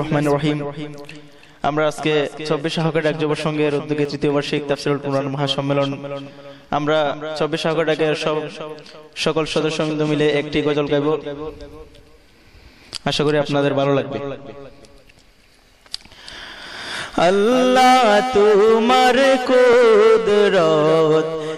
রহমান রহিম। আমরা আজকে চব্বিশ উদ্যোগে তৃতীয় আমরা চব্বিশ সকল সদস্য মিলে একটি গজল গাইব। আশা করি আপনাদের ভালো লাগবে। আল্লাহ তোমার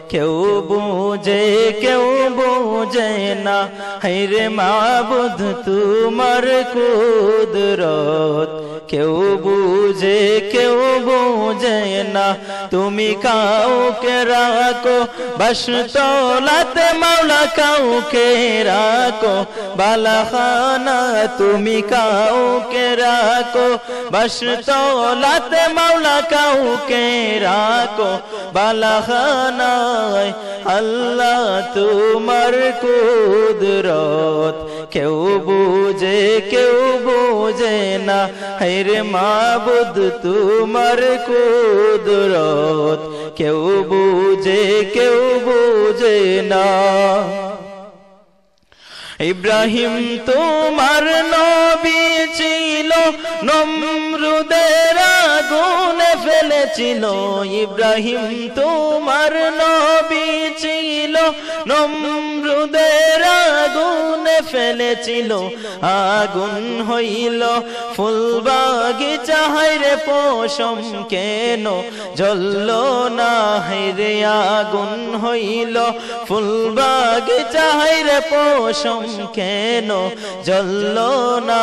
কেউ বুঝে কেউ বুঝে না। হাইরে মাবুদ তোমার কুদরত। কেউ বুঝে কেউ বুঝে না। তুমি কাউকে রাখো বাস তোলাতে মাওলা কাউকে রাখো। বালাখানা, তুমি কাউকে রাখো বাস তোলাতে মাওলা কাউকে রাখো। বালাখানায় আল্লাহ তোমার কুদরত কেউ বুঝে কেউ বুঝে না। হেরে মাবুদ তোমার কুদরত কেউ বুঝে কেউ বুঝে না। ইব্রাহিম তোমার নবী ছিল, নমরুদের আগুনে ফেলেছিল, ইব্রাহিম তোমার নবী ছিল, নমরুদের আগুনে ফেলেছিল, আগুন হইল ফুল বাগিচা হাইরে পশম কেন জ্বলল না? হাইরে আগুন হইল ফুল বাগিচা হাইরে পশম কেন জ্বলল না?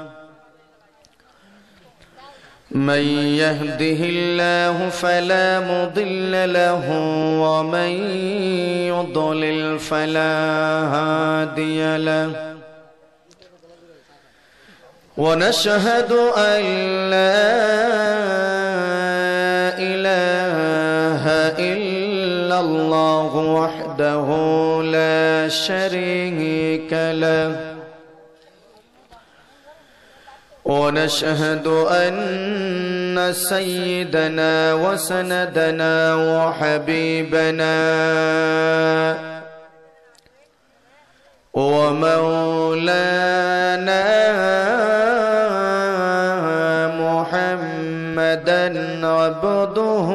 من يهده الله فلا مضل له ومن يضلل فلا هادي له. ونشهد أن لا إله إلا الله وحده لا شريك له. ونشهد أن سيدنا وسندنا وحبيبنا ومولانا محمدا عبده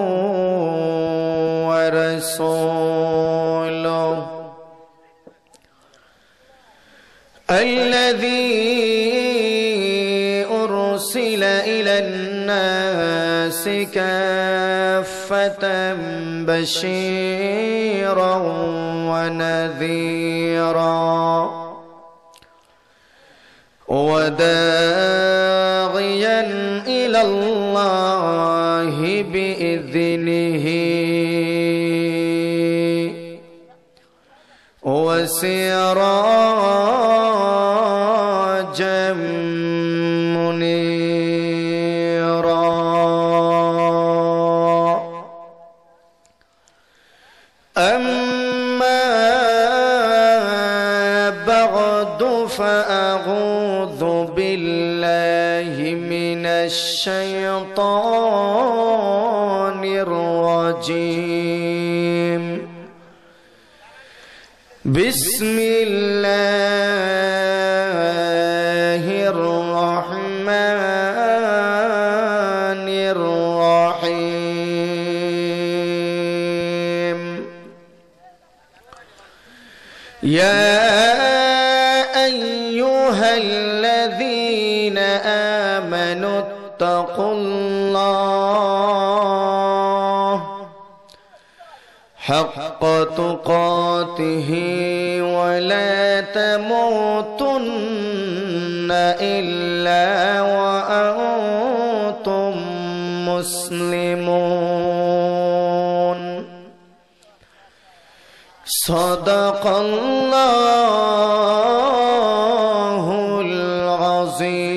ورسوله الذي الناس كافة بشيرا ونذيرا. وداعيا إلى الله بإذنه. وسراجا بسم الله الرحمن الرحيم. يا أيها الذين آمنوا اتقوا الله حق تقاته ولا تموتن إلا وأنتم مسلمون. صدق الله العظيم.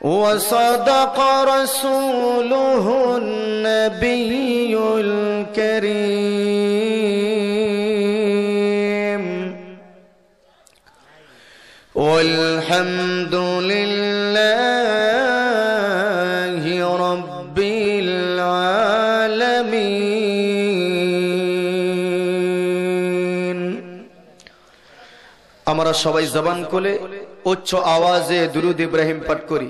وصدق رسوله النبي الكريم والحمد لله رب العالمين আমরা সবাই জবান কোলে উচ্চ আওয়াজে দুরুদ ইব্রাহিম পাঠ করি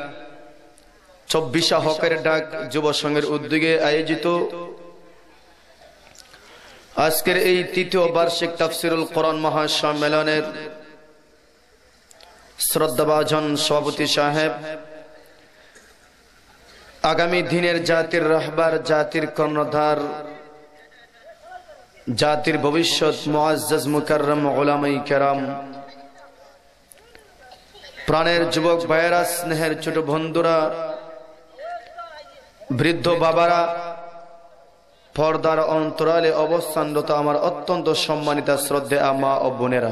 চব্বিশা হকের ডাক যুব সংঘের উদ্যোগে আয়োজিত আজকের এই তৃতীয় বার্ষিক তাফসিরুল কোরআন মহাসম্মেলনের শ্রদ্ধাভাজন সভাপতি সাহেব, আগামী দিনের জাতির রাহবার, জাতির কর্ণধার, জাতির ভবিষ্যৎ মুআজ্জাজ মুকাররম ওলামাই কেরাম, প্রাণের যুবক ভাইয়েরা, স্নেহের ছোট বন্ধুরা বৃদ্ধ বাবারা, পর্দার অন্তরালে অবস্থানরত আমার অত্যন্ত সম্মানিত শ্রদ্ধে আমা ও বোনেরা।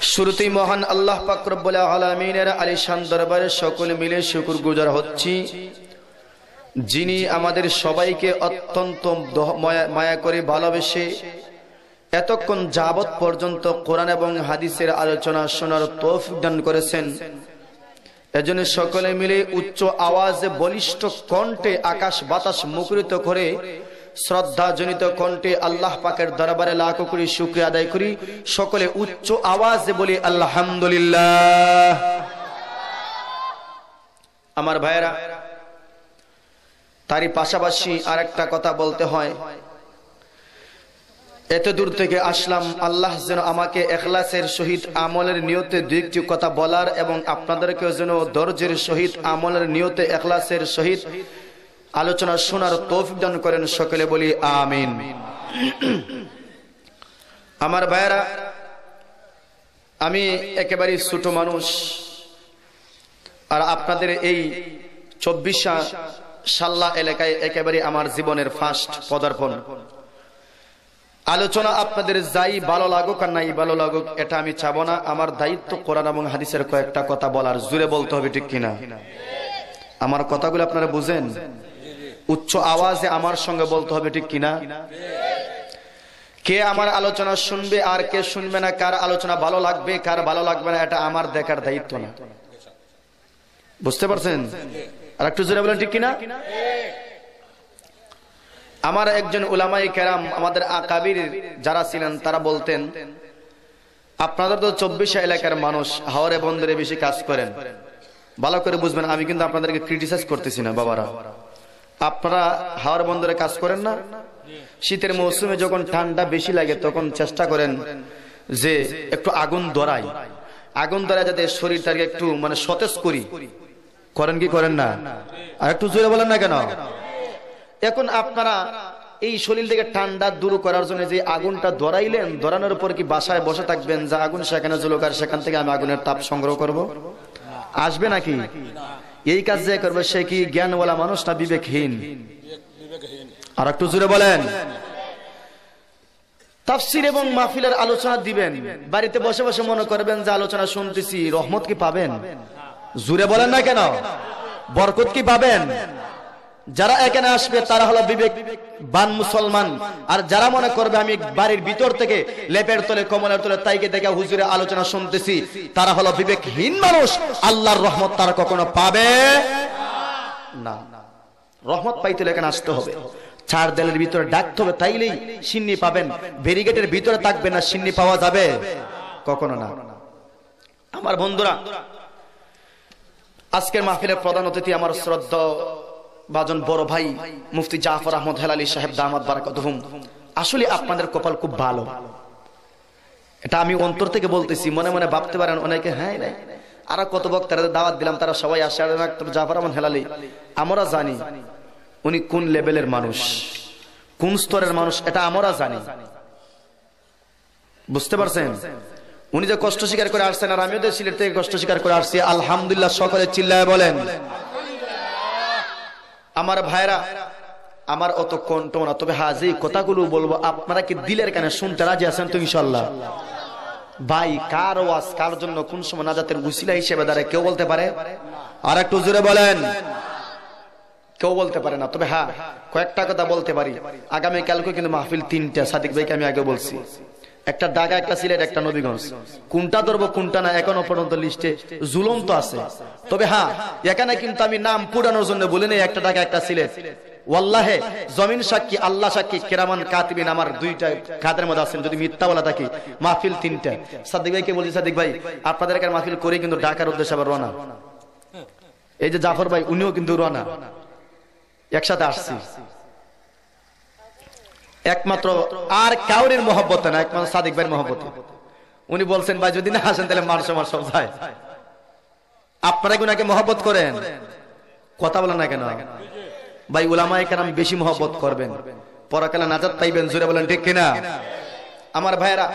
শুরুতেই মহান আল্লাহ পাকরব্বুল আলমিনের আলিশান দরবারে সকলে মিলে শুকুর গুজার হচ্ছি। যিনি আমাদের সবাইকে অত্যন্ত মায়া- করে ভালোবেসে এতক্ষণ যাবৎ পর্যন্ত কোরআন এবং হাদিসের আলোচনা শোনার তৌফিক দান করেছেন। এজন্য সকলে মিলে উচ্চ আওয়াজে বলিষ্ঠ কণ্ঠে আকাশ বাতাস মুখরিত করে শ্রদ্ধাজনিত কণ্ঠে আল্লাহ পাকের দরবারে লাখো করি শুক্রিয়া আদায় করি। সকলে উচ্চ আওয়াজে বলি, আলহামদুলিল্লাহ। আমার ভাইয়েরা, তারই পাশাপাশি আর একটা কথা বলতে হয়। এত দূর থেকে আসলাম, আল্লাহ যেন আমাকে এখলাসের সহিত আমলের নিয়তে দুই একটি কথা বলার এবং আপনাদেরকেও যেন ধৈর্যের সহিত আমলের নিয়তে এখলাসের সহিত আলোচনা শোনার তৌফিক দান করেন সকলে বলি আমিন। আমার ভাইয়েরা, আমি একেবারেই ছোট মানুষ আর আপনাদের এই চব্বিশা সাল্লা এলাকায় একেবারে আমার জীবনের ফার্স্ট পদার্পণ। আলোচনা আপনাদের যাই ভালো লাগুক আর নাই ভালো লাগুক, এটা আমি চাবো না। আমার দায়িত্ব কোরআন এবং হাদিসের কয়েকটা কথা বলার, জুড়ে বলতে হবে, ঠিক কিনা? আমার কথাগুলো আপনারা বুঝেন? উচ্চ আওয়াজে আমার সঙ্গে বলতে হবে, ঠিক কিনা? কে আমার আলোচনা শুনবে আর কে শুনবে না, কার আলোচনা ভালো লাগবে, কার ভালো লাগবে না, এটা আমার দেখার দায়িত্ব না। বুঝতে পারছেন? আর একটু জোরে বলেন, ঠিক কিনা? আমার একজন উলামাই কেরাম আমাদের আকাবির যারা ছিলেন, তারা বলতেন, আপনাদের তো চব্বিশা এলাকার মানুষ হাওড়ে বন্দরে বেশি কাজ করেন। ভালো করে বুঝবেন, আমি কিন্তু আপনাদেরকে ক্রিটিসাইজ করতেছি না, বাবারা। আপনারা হাওড় বন্দরে কাজ করেন না? শীতের মৌসুমে যখন ঠান্ডা বেশি লাগে, তখন চেষ্টা করেন যে একটু আগুন ধরাই। আগুন ধরায় যাতে শরীরটাকে একটু মানে সতেজ করি। করেন কি করেন না? আর একটু জোরে বলেন না কেন? এখন আপনারা এই শরীর থেকে ঠান্ডা দূর করার জন্য যে আগুনটা ধরাইলেন, ধরানোর পর কি বাসায় বসে থাকবেন যে আগুন সেখানে জ্বলুক আর সেখান থেকে আমি আগুনের তাপ সংগ্রহ করব? আসবে নাকি? এই কাজ যে করবে সে কি জ্ঞানওয়ালা মানুষ না বিবেকহীন? আর একটু জুড়ে বলেন। তাফসির এবং মাহফিলের আলোচনা দিবেন। বাড়িতে বসে বসে মনে করবেন যে আলোচনা শুনতেছি। রহমত কি পাবেন? জুড়ে বলেন না কেন? বরকত কি পাবেন? যারা এখানে আসবে, তারা হলো বিবেক, বান মুসলমান। আর যারা মনে করবে, আমি বাড়ির ভিতর থেকে লেপের তলে, কমলের তলে, তাইকে দেখে হুজুরে আলোচনা শুনতেছি, তারা হলো বিবেকহীন মানুষ। আল্লাহর রহমত তারা কখনো পাবে না। রহমত পাইতে এখানে আসতে হবে। চার দেলের ভিতরে ডাকতে হবে, তাইলেই সিন্নি পাবেন। ব্যারিগেটের ভিতরে থাকবে না, সিন্নি পাওয়া যাবে? কখনো না। আমার বন্ধুরা, আজকের মাহফিলের প্রধান অতিথি আমার শ্রদ্ধা বাজন বড় ভাই, মুফতি জাফর আহমদ হেলালি সাহেব দামাদ বারাকাতুহুম। আসলে আপনাদের কপাল খুব ভালো। এটা আমি অন্তর থেকে বলতেছি, মনে মনে ভাবতে পারেন অনেকে হ্যাঁ নাই। আর কত বক্তারা দাওয়াত দিলাম, তারা সবাই আসে। জাফর আহমদ হেলালি, আমরা জানি উনি কোন লেভেলের মানুষ, কোন স্তরের মানুষ, এটা আমরা জানি। বুঝতে পারছেন? উনি যে কষ্ট স্বীকার করে আসছেন, আর আমিও সিলেট থেকে কষ্ট স্বীকার করে আসছি, আলহামদুলিল্লাহ, সকলে চিল্লায় বলেন। আমার ভাইরা আমার অত কণ্ঠ না, তবে হ্যাঁ যে কথাগুলো বলব, আপনারা কি দিলের কানে শুনতে রাজি আছেন তো ইনশাল্লাহ ভাই, কার ওয়াজ কার জন্য কোন সময় নাজাতের উসিলা হিসেবে দাঁড়ায়, কেউ বলতে পারে? আর একটু জোরে বলেন। কেউ বলতে পারে না, তবে হ্যাঁ কয়েকটা কথা বলতে পারি। আগামী কালকে কিন্তু মাহফিল তিনটা, সাদিক ভাইকে আমি আগে বলছি। একটা ঢাকা একটা সিলেট, একটা নবীগঞ্জ। কোনটা ধরবো, কোনটা না, এখনও পর্যন্ত লিস্টে জুলম তো আছে। তবে হ্যাঁ এখানে কিন্তু আমি নাম পুরানোর জন্য বলি নাই একটা ঢাকা একটা সিলেট। ওয়াল্লাহে, জমিন সাক্ষী, আল্লাহ সাক্ষী, কেরামান কাতিবিন আমার দুইটা খাদের মধ্যে আছেন, যদি মিথ্যা বলা থাকি, মাহফিল তিনটা। সাদিক ভাইকে বলছি, সাদিক ভাই, আপনাদের এখানে মাহফিল করে কিন্তু ঢাকার উদ্দেশ্যে আবার রওনা। এই যে জাফর ভাই, উনিও কিন্তু রওনা। একসাথে আসছি। একমাত্র আর কাউরের মহব্বত না, একমাত্র সাদিক ভাইয়ের মহব্বত। উনি বলছেন, ভাই, যদি না আসেন তাহলে মানুষ আমার সব যায়। আপনারা কি মহব্বত করেন? কথা বলেন না কেন? ভাই উলামা কেরাম বেশি মহব্বত করবেন। পরাকালে নাজাত পাইবেন জুড়ে বলেন, ঠিক কিনা? আমার ভাইরা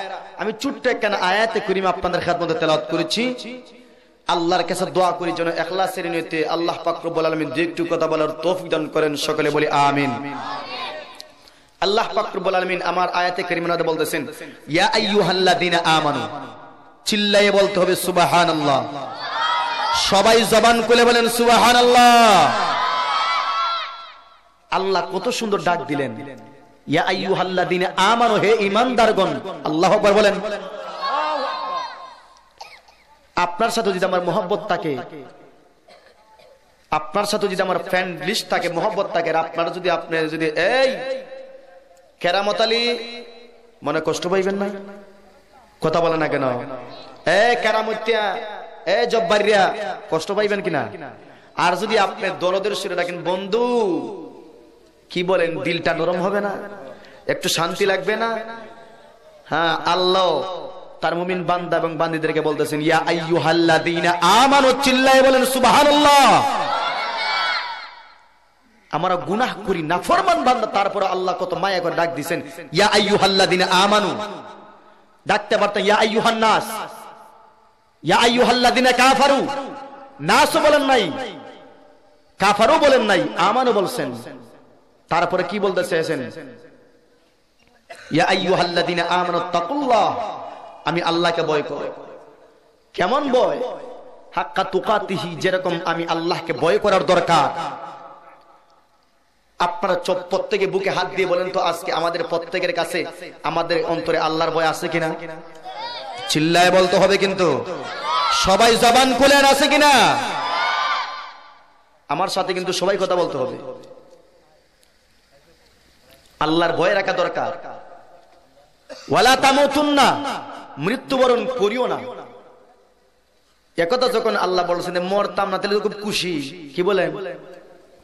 আমি ছোট্ট একখানা আয়াতে করিম আপনাদের খেদমতে তেলাওয়াত করেছি। আল্লাহর কাছে দোয়া করি যেন এখলাসের নিয়তে আল্লাহ পাক রব্বুল আলামিন দুই একটু কথা বলার তৌফিক দান করেন, সকলে বলি আমিন। আল্লাহ পাক রব্বুল আলামিন আমার আয়াতে কারিমাতে বলতেছেন, ইয়া আমানু চিল্লায়ে বলতে হবে, সুবহানাল্লাহ সবাই জবান খুলে বলেন, সুবহানাল্লাহ আল্লাহ কত সুন্দর ডাক দিলেন। ইয়া আমানু হে আল্লাহু আকবার বলেন। আপনার সাথে যদি আমার মোহব্বত থাকে, আপনার সাথে যদি আমার ফ্রেন্ড লিস্ট থাকে, মোহব্বত থাকে আপনারা যদি আপনি যদি, এই কেরামত আলী, মনে কষ্ট পাইবেন না? কথা বলে না কেন? এ কেরামতিয়া, এ জব্বারিয়া, কষ্ট পাইবেন কিনা? আর যদি আপনি দরদের সুরে ডাকেন, বন্ধু, কি বলেন, দিলটা নরম হবে না? একটু শান্তি লাগবে না? হ্যাঁ আল্লাহ তার মুমিন বান্দা এবং বান্দিদেরকে বলতেছেন, ইয়া আইয়ুহাল্লাযীনা আমানু চিল্লায়ে বলেন, সুবহানাল্লাহ। আমরা গুনাহ করি না। ফরমান বান্দা তারপরে আল্লাহ কত মায়া করে ডাক দিবেন ইয়া আইয়ুহাল্লাযীনা আমানু। ডাকতে পারতেন, ইয়া আইয়ুহান নাস ইয়া আইয়ুহাল্লাযীনা কাফারু। নাসও বলেন নাই। কাফারও বলেন নাই। আমানও বলছেন। তারপরে কি বলতে চেয়েছেন? ইয়া আইয়ুহাল্লাযীনা আমানু তাকুল্লাহ আমি আল্লাহকে ভয় করি। কেমন ভয়? হাক্কা তুকাতিহি, যেরকম আমি আল্লাহকে ভয় করার দরকার। আপনারা চোখ প্রত্যেকে বুকে হাত দিয়ে বলেন তো আজকে আমাদের প্রত্যেকের কাছে, আমাদের অন্তরে আল্লাহর ভয় আছে কিনা? চিল্লায় বলতে হবে কিন্তু। সবাই জবান খুলেন, আছে কিনা? আমার সাথে কিন্তু সবাই কথা বলতে হবে। আল্লাহর ভয় রাখা দরকার। ওয়ালা তামুতুন্না, মৃত্যুবরণ করিও না। একথা যখন আল্লাহ বলছেন মরতাম না, তাহলে খুব খুশি। কি বলেন?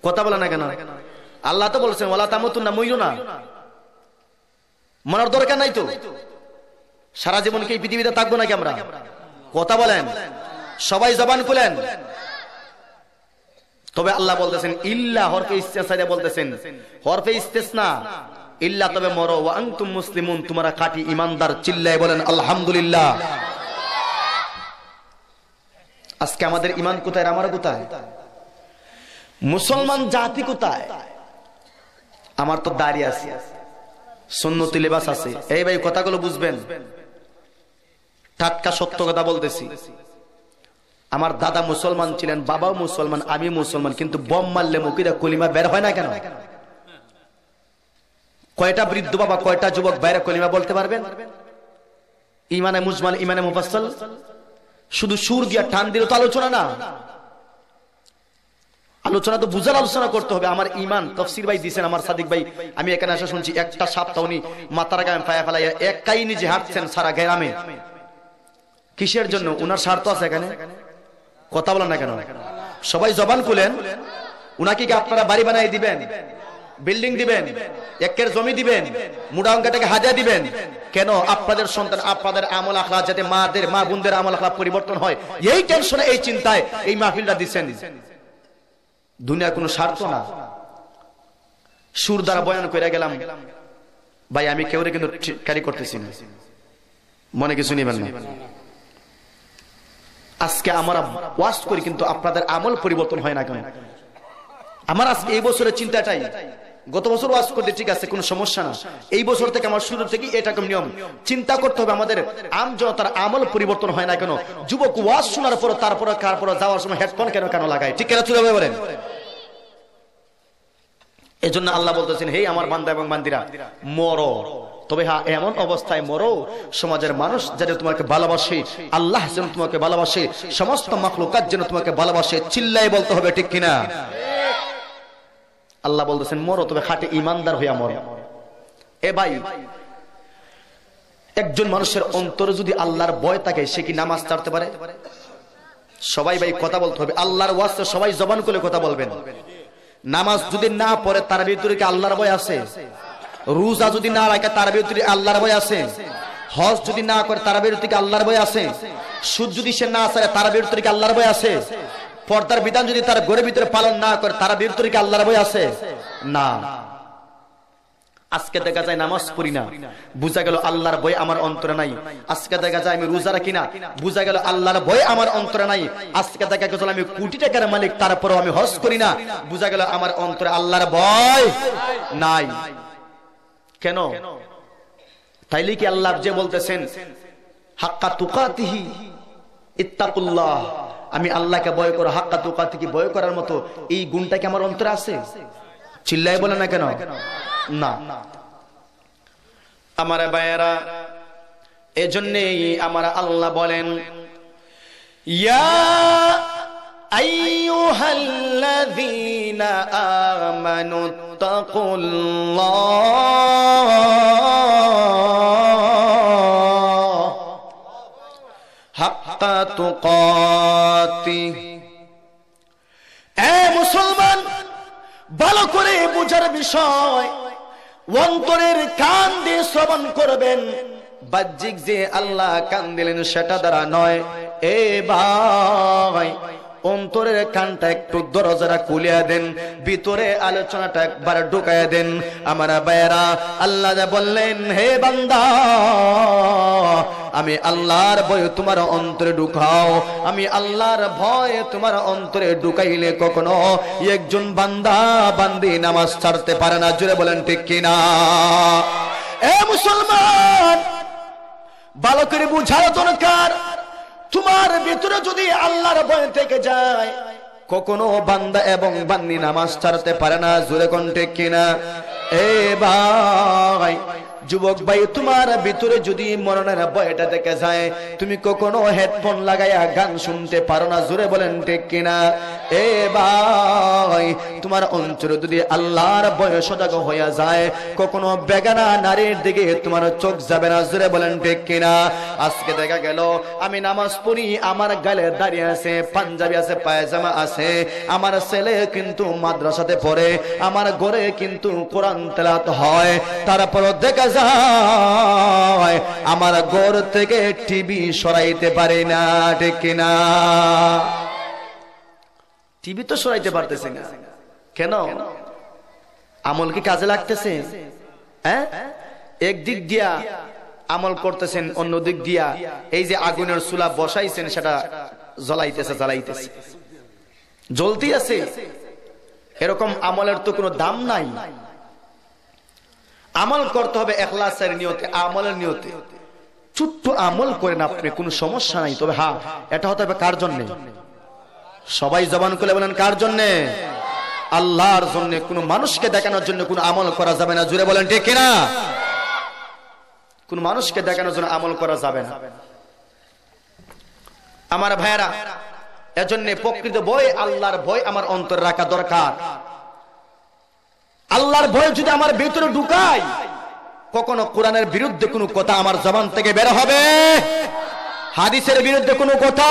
কথা বলে না কেন? আল্লাহ তো বলছেন, ওয়ালা তামুতুন্না, মইরো না। মরার দরকার নাই তো। সারা জীবন কি পৃথিবীতে থাকব নাকি আমরা? কথা বলেন। সবাই জবান খুলেন। তবে আল্লাহ বলতেছেন, ইল্লা হরফে ইস্তেসাইদা বলতেছেন। হরফে ইস্তেসনা। ইল্লা তবে মরো। ওয়া আনতুম মুসলিমুন। তোমরা খাঁটি ইমানদার চিল্লায় বলেন, আলহামদুলিল্লাহ। আজকে আমাদের ইমান কোথায় আমার কোথায়? মুসলমান জাতি কোথায়? আমার তো দাঁড়িয়ে আছে, সুন্নতি লেবাস আছে। এই ভাই কথাগুলো বুঝবেন? টাটকা সত্য কথা বলতেছি। আমার দাদা মুসলমান ছিলেন, বাবাও মুসলমান আমি মুসলমান, কিন্তু বম মারলে মুখিরা কলিমা বের হয় না কেন? কয়টা বৃদ্ধ বাবা, কয়টা যুবক বাইরে কলিমা বলতে পারবেন? ইমানে মুজমান ইমানে মুফাসসাল? শুধু সুর দিয়া টান দিলে তো আলোচনা না। আলোচনা তো বুঝার আলোচনা করতে হবে। আমার ইমান, তফসির ভাই দিছেন আমার সাদিক ভাই। আমি এখানে আসা শুনছি, একটা সপ্তাহ উনি মাথার গায়ে ফায়া ফেলাই একাই নিজে হাঁটছেন সারা গ্রামে। কিসের জন্য? উনার স্বার্থ আছে এখানে? কথা বলেন না কেন? সবাই জবান খুলেন। উনাকে কি আপনারা বাড়ি বানাই দিবেন? বিল্ডিং দিবেন? একের জমি দিবেন? মুড়া অঙ্কাটাকে হাজা দিবেন? কেন আপনাদের সন্তান, আপনাদের আমল আখলা যাতে মাদের, মা বোনদের আমল আখলা পরিবর্তন হয়? এই টেনশনে, এই চিন্তায় এই মাহফিলটা দিচ্ছেন দুনিয়ার কোনো স্বার্থ না। সুর দ্বারা বয়ান করে গেলাম, ভাই, আমি কেউ কিন্তু ক্যারি করতেছি না। মনে কিছু নিবেন না। আজকে আমরা ওয়াশ করি কিন্তু আপনাদের আমল পরিবর্তন হয় না কেন? আমার আজকে এই বছরের চিন্তাটাই গত বছর ওয়াজ করতে ঠিক আছে, কোনো সমস্যা না। এই বছর থেকে আমার শুরু থেকে এটা নিয়ম। চিন্তা করতে হবে আমাদের। আম জনতার আমল পরিবর্তন হয় না কেন? যুবক ওয়াজ শোনার পর তারপরে তারপরে যাওয়ার সময় হেডফোন কেন কেন লাগায়? ঠিক কেন চলে বলেন? এজন্য আল্লাহ বলতেছেন হে আমার বান্দা এবং বান্দিরা, মরো। তবে হ্যাঁ এমন অবস্থায় মরো, সমাজের মানুষ যেন তোমাকে ভালোবাসে, আল্লাহ যেন তোমাকে ভালোবাসে, সমস্ত মাখলুকাত যেন তোমাকে ভালোবাসে চিল্লাই বলতে হবে ঠিক কিনা? আল্লাহ বলতেছেন, মরো, তবে খাটে ইমানদার হইয়া মরো। এ ভাই, একজন মানুষের অন্তরে যদি আল্লাহর ভয় থাকে, সে কি নামাজ ছাড়তে পারে? সবাই ভাই, কথা বলতে হবে। আল্লাহর ওয়াস্তে সবাই জবান করে কথা বলবেন। নামাজ যদি না পড়ে, তার ভিতরে কি আল্লাহর ভয় আছে? রোজা যদি না রাখে, তার ভিতরে আল্লাহর ভয় আছে? হজ যদি না করে, তার বিরুদ্ধে আল্লাহর ভয় আছে? সুদ যদি সে না আসে তার বিরুদ্ধে কি আল্লাহর ভয় আছে? পর্দার বিধান যদি তার ঘরের ভিতরে পালন না করে, তার বিরুদ্ধে কি আল্লাহর ভয় আছে? না। আজকে দেখা যায় নামাজ পড়ি না। বুঝা গেল আল্লাহর বই আমার অন্তরে নাই। আজকে দেখা যায় আমি রোজা রাখি না। বুঝা গেল আল্লাহর বই আমার অন্তরে নাই। আজকে দেখা গেল আমি কোটি টাকার মালিক, তারপরও আমি হজ করি না। বুঝা গেল আমার অন্তরে আল্লাহর ভয় নাই। কেন? তাইলে কি আল্লাহ যে বলতেছেন, হাক্কা তুকাতিহি ইত্তাকুল্লাহ। আমি আল্লাহকে ভয় করো, হাক্কা তুকা থেকে ভয় করার মতো এই গুণটা কি আমার অন্তরে আছে? চিল্লাই বলে না কেন? না। আমার বায়েরা এজন্যেই আমার আল্লাহ বলেন, ইয়া আইয়ুহাল্লাযীনা আমানুত্তাকুল্লাহ হাক্কা তুকাত এ মুসলমান, ভালো করে বুঝার বিষয়, অন্তরের কান দিয়ে শ্রবণ করবেন। বাহ্যিক যে আল্লাহ কান দিলেন সেটা দ্বারা নয়। এ ভাই অন্তরের কানটা একটু দরজারা খুলিয়া দেন, ভিতরে আলোচনাটা একবার ঢুকাইয়া দেন। আমার বাইরা আল্লাহ বললেন, হে বান্দা, আমি আল্লাহর ভয় তোমার অন্তরে ঢুকাও। আমি আল্লাহর ভয় তোমার অন্তরে ঢুকাইলে কখনো একজন বান্দা বান্দি নামাজ ছাড়তে পারে না। জুড়ে বলেন, ঠিক কিনা? এ মুসলমান ভালো করে বুঝার দরকার। তোমার ভিতরে যদি আল্লাহর ভয় থেকে যায়, কখনো বান্দা এবং বান্নি নামাজ ছাড়তে পারে না, জোরে কণ্ঠে কিনা? এ ভাই যুবক ভাই, তোমার ভিতরে যদি মরণের ভয়টা থেকে যায়, তুমি কখনো হেডফোন লাগাইয়া গান শুনতে পারো না। জোরে বলেন, ঠিক কিনা? এ ভাই, তোমার অঞ্চলে যদি আল্লাহর ভয় সজাগ হইয়া যায়, কখনো বেগানা নারীর দিকে তোমার চোখ যাবে না। জোরে বলেন, ঠিক কিনা? আজকে দেখা গেল, আমি নামাজ পড়ি, আমার গালে দাঁড়িয়ে আছে, পাঞ্জাবি আছে, পায়জামা আছে। আমার ছেলে কিন্তু মাদ্রাসাতে পড়ে, আমার ঘরে কিন্তু কোরআন তেলাত হয়। তারপর দেখা যায়। আমার ঘর থেকে টিভি সরাইতে পারে না, ঠিক না টিভি তো সরাইতে পারতেছে না। কেন? আমল কি কাজে লাগতেছে? হ্যাঁ? একদিক দিয়া আমল করতেছেন, অন্য দিক দিয়া এই যে আগুনের চুলা বসাইছেন, সেটা জ্বলাইতেছে, জ্বালাইতেছে। জ্বলতি আছে। এরকম আমলের তো কোনো দাম নাই। আমল করতে হবে এখলাসের নিয়তে, আমলের নিয়তে। ছোট্ট আমল করেন আপনি কোনো সমস্যা নাই। তবে হ্যাঁ এটা হতে হবে কার জন্যে? সবাই জবান করে বলেন, কার জন্যে? আল্লাহর জন্য। কোন মানুষকে দেখানোর জন্য কোন আমল করা যাবে না। জুড়ে বলেন, ঠিক কিনা? কোন মানুষকে দেখানোর জন্য আমল করা যাবে না। আমার ভাইয়েরা, এজন্য প্রকৃত ভয়, আল্লাহর ভয় আমার অন্তর রাখা দরকার। আল্লাহর ভয় যদি আমার ভিতরে ঢুকাই, কখনো কোরআনের বিরুদ্ধে কোনো কথা আমার জবান থেকে বের হবে। হাদিসের বিরুদ্ধে কোনো কথা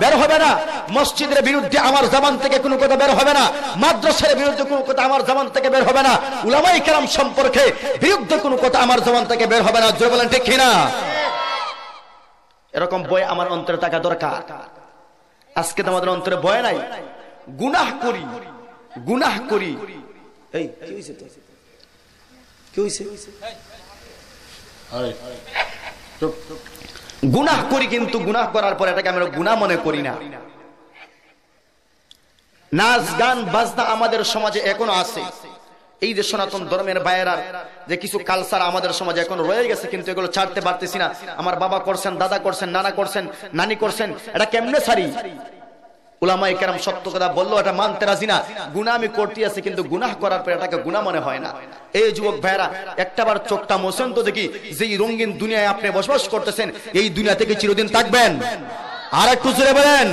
বের হবে না। মসজিদের বিরুদ্ধে আমার জবান থেকে কোনো কথা বের হবে না। মাদ্রাসার বিরুদ্ধে কোনো কথা আমার জবান থেকে বের হবে না। উলামাই কেরাম সম্পর্কে বিরুদ্ধে কোনো কথা আমার জবান থেকে বের হবে না। জোরে বলেন ঠিক কিনা? এরকম বই আমার অন্তরে থাকা দরকার। আজকে তো আমাদের অন্তরে বয় নাই। গুনাহ করি গুনাহ করি। এই কি হইছে তো কি হইছে? গুনাহ করি কিন্তু গুনাহ করার পর এটাকে আমরা গুনাহ মনে করি না। নাচ গান বাজনা আমাদের সমাজে এখনও আছে। এই যে সনাতন ধর্মের বাইরার যে কিছু কালচার আমাদের সমাজে এখন রয়ে গেছে কিন্তু এগুলো ছাড়তে পারতেছি না। আমার বাবা করছেন দাদা করছেন নানা করছেন নানি করছেন এটা কেমনে সারি উলামাই কেরাম সত্য কথা বলল, এটা মানতে রাজি না। গুনাহ আমি করতে আছে, কিন্তু গুনাহ করার পর এটাকে গুনাহ মনে হয় না। এই যুবক ভাইরা একটাবার চোখটা মোছেন তো দেখি যে রঙিন দুনিয়ায় আপনি বসবাস করতেছেন, এই দুনিয়া থেকে চিরদিন থাকবেন। আর একটু জোরে বলেন।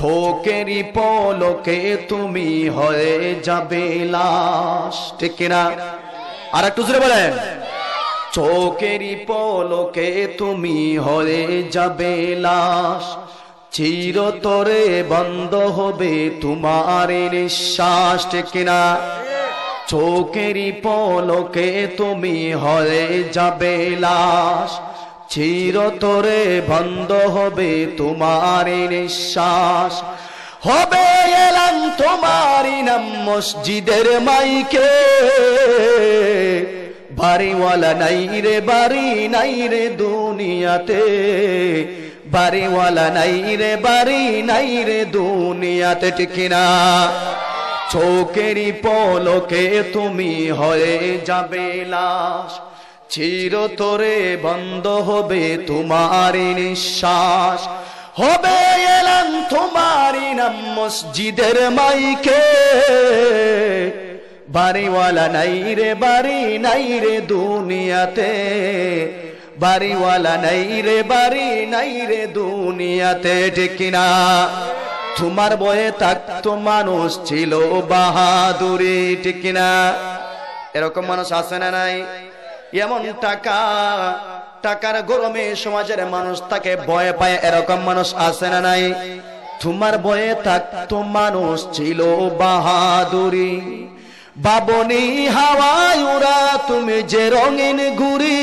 চোখেরই পলকে তুমি হয়ে যাবে লাশ, ঠিক কিনা? আর একটু জোরে বলেন। চোখেরই পলকে তুমি হয়ে যাবে লাশ চিরতরে বন্ধ হবে তোমার নিঃশ্বাস কিনা? চোখেরই পলকে তুমি হয়ে যাবে লাশ। চিরতরে বন্ধ হবে তোমার নিঃশ্বাস। হবে এলাম তোমারই নাম মসজিদের মাইকে। বাড়িওয়ালা নাই রে, বাড়ি নাই রে দুনিয়াতে। বাড়িওয়ালা নাই রে, বাড়ি নাই রে দুনিয়াতে ঠিকিনা চোখেরই পলকে তুমি হয়ে যাবে লাশ। চির চিরতরে বন্ধ হবে তোমার নিঃশ্বাস। হবে এলাম তোমারই নাম মসজিদের মাইকে। বাড়িওয়ালা নাই রে, বাড়ি নাই রে দুনিয়াতে। বাড়িওয়ালা নাই রে, বাড়ি নাই রে দুনিয়াতে, ঠিক না তোমার বয়ে থাকতো মানুষ ছিল বাহাদুরি, ঠিক এরকম মানুষ আছে না নাই? এমন টাকা, টাকার গরমে সমাজের মানুষ তাকে ভয় পায়, এরকম মানুষ আছে না নাই? তোমার বয়ে থাকতো মানুষ ছিল বাহাদুরি। বাবনি হাওয়ায় উড়া, তুমি যে রঙিন গুড়ি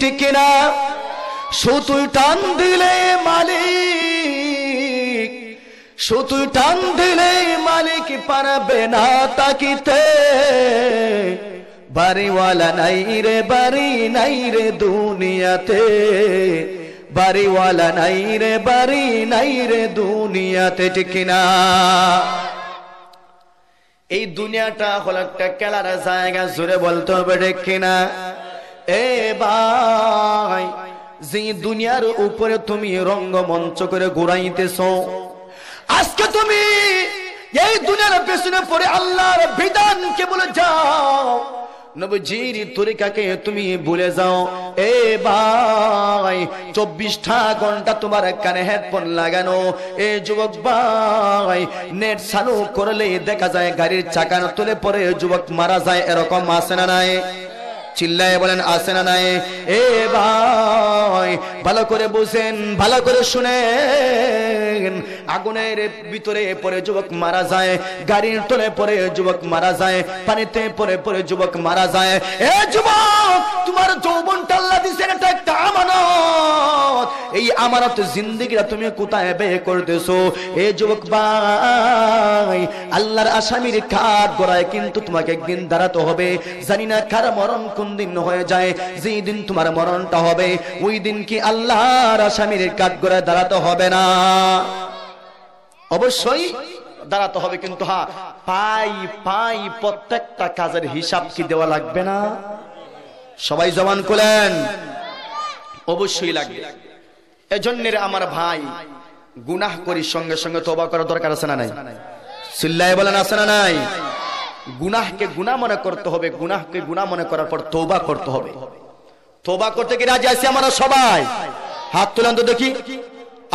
ঠিক না সুতুই টান দিলে মালিক সুতুই টান দিলে মালিক পারবে না তাকিতে। বাড়িওয়ালা নাই রে, বাড়ি নাই রে দুনিয়াতে। বাড়িওয়ালা নাই রে, বাড়ি নাই রে দুনিয়াতে, ঠিক না এই দুনিয়াটা হল একটা খেলার জায়গা জুড়ে বলতে হবে কিনা? এ ভাই যে দুনিয়ার উপরে তুমি রঙ্গমঞ্চ করে ঘুরাইতেছ, আজকে তুমি এই দুনিয়ার পেছনে পড়ে আল্লাহর বিধানকে বলে যাও। নবজির তরিকাকে তুমি ভুলে যাও। এ ভাই, চব্বিশটা ঘণ্টা তোমার কানে হেডফোন লাগানো। এ যুবক ভাই, নেট চালু করলে দেখা যায় গাড়ির চাকানো তুলে পরে যুবক মারা যায়, এরকম আসে না নাই? চিল্লায় বলেন, আসে না নাই? এ ভাই, ভালো করে বুঝেন, ভালো করে শুনেন। আগুনের ভিতরে পরে যুবক মারা যায়, গাড়ির তলে পরে যুবক মারা যায়, পানিতে পরে পরে যুবক মারা যায়। এ যুবক, তোমার যৌবনটা আল্লাহ দিছেন, এটা একটা আমানত। এই আমানত জিন্দিগিটা তুমি কোথায় বে করতেছো? এ যুবক ভাই, আল্লাহর আসামির কাঠ গড়ায় কিন্তু তোমাকে একদিন দাঁড়াতে হবে। জানি না কার মরণ কোন দিন হয়ে যায়, যেই দিন তোমার মরণটা হবে, ওই দিন কি আল্লাহর আসামির কাঠ গড়ায় দাঁড়াতে হবে না? অবশ্যই দাঁড়াতে হবে, কিন্তু হ্যাঁ পাই পাই প্রত্যেকটা কাজের হিসাব কি দেওয়া লাগবে না? সবাই জবান করলেন অবশ্যই লাগবে। এজন্য আমার ভাই, গুনাহ করি সঙ্গে সঙ্গে তোবা করার দরকার আছে না নাই? সিল্লাই বলেন, আছে না নাই? গুনাহকে গুনাহ মনে করতে হবে, গুনাহকে গুনাহ মনে করার পর তৌবা করতে হবে। তৌবা করতে কি রাজি আছি আমরা সবাই? হাত তুলেন তো দেখি।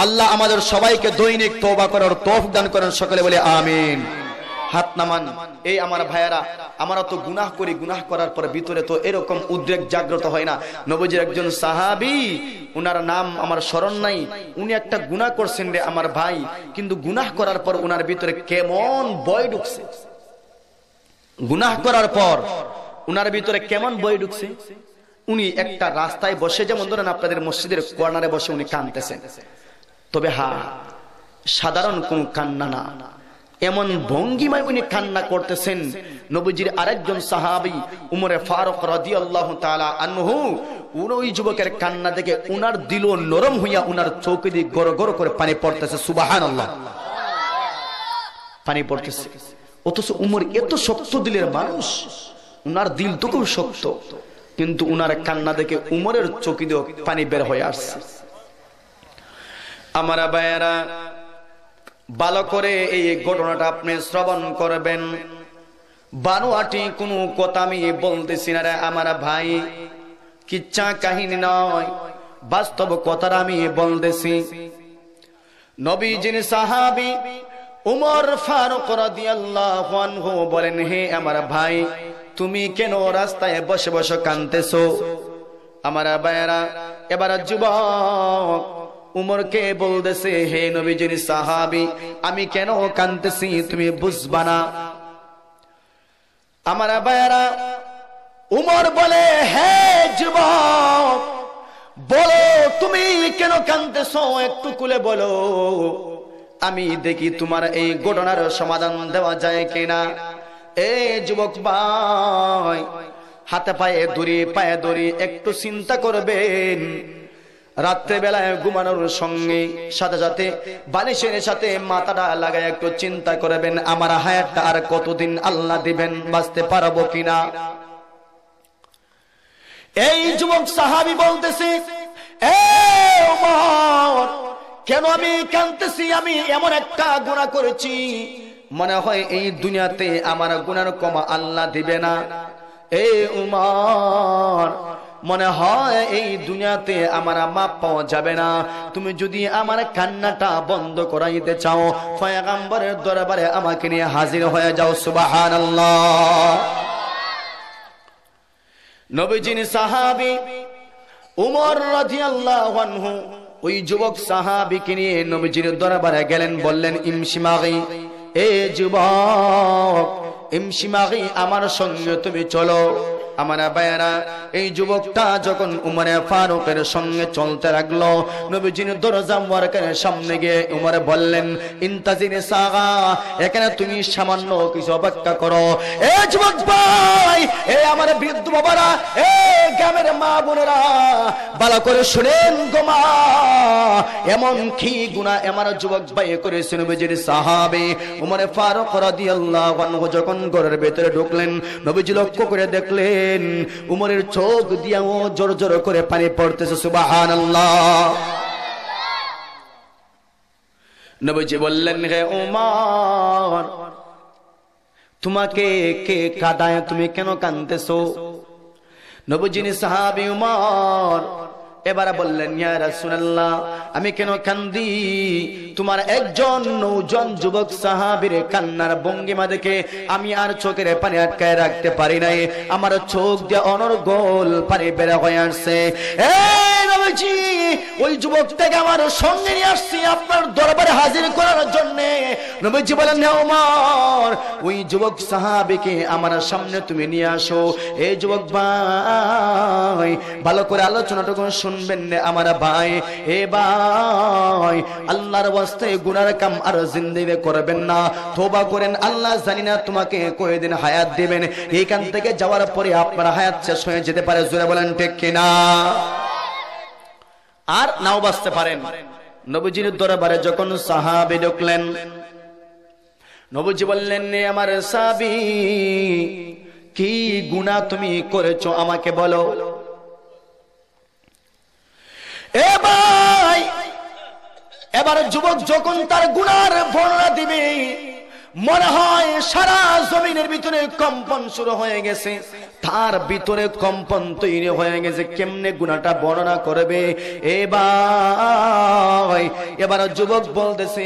আল্লাহ আমাদের সবাইকে দৈনিক তওবা করার তৌফিক দান করেন, সকলে বলে আমিন। হাত নামান। এই আমার ভাইয়েরা, আমরা তো গুনাহ করি, গুনাহ করার পরে ভিতরে তো এরকম উদ্রেক জাগ্রত হয় না। নবীজির একজন সাহাবী, উনার নাম আমার স্মরণ নাই। উনি একটা গুনাহ করছেন রে আমার ভাই, কিন্তু গুনাহ করার পর উনার ভিতরে কেমন বয় ঢুকছে। গুনাহ করার পর উনার ভিতরে কেমন বই ঢুকছে? উনি একটা রাস্তায় বসে, যেমন ধরেন আপনাদের মসজিদের কর্নারে বসে উনি কানতেছেন। তবে হা, সাধারণ কোন কান্না না। এমন ভঙ্গিমায় উনি কান্না করতেছেন। নবীজির আরেকজন সাহাবি, উমরে ফারুক রাদিয়াল্লাহু তাআলা আনহু, উনি ওই যুবকের কান্না দেখে উনার দিল নরম হইয়া উনার চৌকি দিয়ে গড় গড় করে পানি পড়তেছে। সুবহানাল্লাহ। পানি পড়তেছে। অথচ উমর এত শক্ত দিলের মানুষ, উনার দিল তো খুব শক্ত। কিন্তু উনার কান্না দেখে উমরের চোখে দিয়ে পানি বের হয়ে আসছে। আমার ভাইয়েরা, ভালো করে এই ঘটনাটা আপনি শ্রবণ করবেন। বানোয়াটি কোনো কথা আমি বলতেছি না রে আমার ভাই। কিচ্ছা কাহিনী নয়, বাস্তব কথাটা আমি বলতেছি। নবীজির সাহাবি উমর ফারুক রাদিয়াল্লাহু বলেন, হে আমার ভাই, তুমি কেন রাস্তায় বসে বসে কাঁদতেছো? আমার ভাইয়েরা, এবার যুবক, উমরকে বলতেছে, হে নবীজির সাহাবি, আমি কেন কাঁদতেছি তুমি বুঝবা না? আমার ভাইয়েরা, উমর বলে, হে যুবক, বলো তুমি কেন কাঁদতেছো? একটু কুলে বলো। আমি দেখি তোমার এই ঘটনার সমাধান দেওয়া যায় কিনা। এ যুবক ভাই, হাতে পায়ে দড়ি পায়ে দড়ি, একটু চিন্তা করবেন। রাত্রে বেলায় ঘুমানোর সঙ্গে সাথে সাথে বালিশের সাথে মাথাটা লাগায় একটু চিন্তা করবেন, আমার হায়াতটা আর কতদিন আল্লাহ দিবেন, বাঁচতে পারব কিনা? এই যুবক সাহাবি বলতেছে, এ ওমর কেন আমি কানতেছি আমি এমন একটা গুণা করেছি। মনে হয় এই দুনিয়াতে আমার গুনার কমা আল্লাহ দিবে না। এ উমার, মনে হয় এই দুনিয়াতে আমার মাপ পাওয়া যাবে না। তুমি যদি আমার কান্নাটা বন্ধ করাইতে চাও ফয়াগাম্বরের দরবারে আমাকে নিয়ে হাজির হয়ে যাও, সুবহানাল্লাহ। নবীজিন সাহাবি উমর রাদিয়াল্লাহু আনহু ওই যুবক সাহাবিকে নিয়ে নবীজির দরবারে গেলেন, বললেন ইমসিমাগি এ যুবক ইমসিমাগি আমার সঙ্গে তুমি চলো। আমার ভাইয়েরা এই যুবকটা যখন উমরে ফারুকের সঙ্গে চলতে লাগল, নবীজির দরজা মুবারকের সামনে গিয়ে উমরে বললেন ইন্তাজিনে সাগা, এখানে তুমি সামান্য কিছু অপেক্ষা করো। এ যুবক ভাই, এ আমার বৃদ্ধ বাবারা, এ গ্রামের মা বোনেরা, ভালো করে শুনেন গোমা এমন কি গুণা আমার যুবক ভাই করেছে নবীজির সাহাবে? উমরে ফারুক রাদিয়াল্লাহু আনহু যখন ঘরের ভেতরে ঢুকলেন, নবীজি লক্ষ্য করে দেখলেন উমরের চোখ দিয়া ও জোর জোর করে পানি পড়তেছে সুবাহান নবীজি বললেন, হে উমার, তোমাকে কে কাদায়? তুমি কেন কানতেছো নবজিনী সাহাবি উমর এবার বললেন, ইয়া রাসূলুল্লাহ, আমি কেন কান্দি? তোমার একজন নৌজন যুবক সাহাবীর কান্নার ভঙ্গিমা দেখে আমি আর চোখের পানি আটকায় রাখতে পারি নাই। আমার চোখ দিয়ে অনর্গল পানি বের হয়ে আসছে। ওই যুবকটাকে আমার সঙ্গে নিয়ে আসছি আপনার দরবারে হাজির করার জন্য। নবীজি বলেন, হে ওমর, ওই যুবক সাহাবীকে আমার সামনে তুমি নিয়ে আসো। এই যুবক ভাই, ভালো করে আলোচনাটুকু শুনবেন না আমার ভাই, এ ভাই, আল্লাহর ওয়াস্তে গুনার কাম আর জিন্দেগি করবেন না। তোবা করেন, আল্লাহ জানি না তোমাকে কয়েকদিন হায়াত দিবেন। এইখান থেকে যাওয়ার পরে আপনার হায়াত শেষ হয়ে যেতে পারে, জোরে বলেন ঠিক কিনা? আর নাও বাঁচতে পারেন। নবীজির দরবারে যখন সাহাবি ঢুকলেন, নবীজি বললেন আমার সাবি কি গুনাহ তুমি করেছ আমাকে বলো। এবার যুবক যখন তার গুনার বর্ণনা দিবে মনে হয় সারা জমিনের ভিতরে কম্পন শুরু হয়ে গেছে। তার ভিতরে কম্পন তৈরি হয়ে গেছে। কেমনে গুণাটা বর্ণনা করবে? এবার এবার যুবক বলতেছে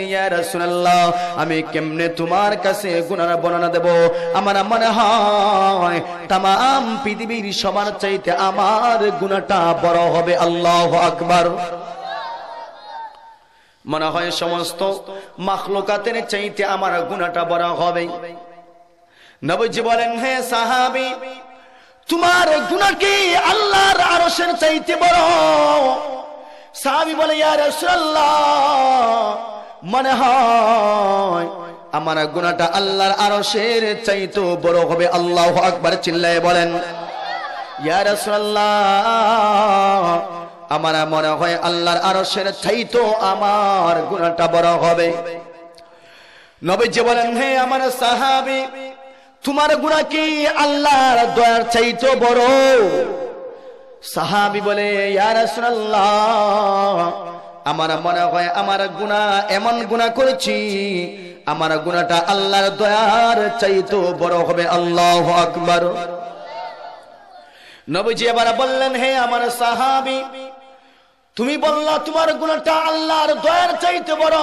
আমি কেমনে তোমার কাছে গুণার বর্ণনা দেব? আমার মনে হয় তাম পৃথিবীর সবার চাইতে আমার গুণাটা বড় হবে। আল্লাহ আকবার। মনে হয় সমস্ত মাখলুকাতের চাইতে আমার গুণাটা বড় হবে। নবজি বলেন, হে সাহাবি, তোমার গুণা কি আল্লাহর আরশের চাইতে বড়? সাহাবি বলে, ইয়া রাসূলুল্লাহ, মনে হয় আমার গুণাটা আল্লাহর আরশের চাইতে বড় হবে। আল্লাহু আকবার চিল্লায়ে বলেন, ইয়া রাসূলুল্লাহ আমার মনে হয় আল্লাহর আরশের চাইতো আমার গুণাটা বড় হবে। নবীজি বলেন, হে আমার সাহাবি, তোমার গুণা কি আল্লাহর দয়ার চাইতো বড়? সাহাবি বলে আমার মনে হয় আমার গুনাহ এমন গুনাহ করেছি, আমার গুনাহটা আল্লাহর দয়ার চাইতো বড় হবে। আল্লাহ আকবার। নবীজি এবার বললেন, হে আমার সাহাবী তুমি বললা তোমার গুণটা আল্লাহর দয়ার চাইতে বড়।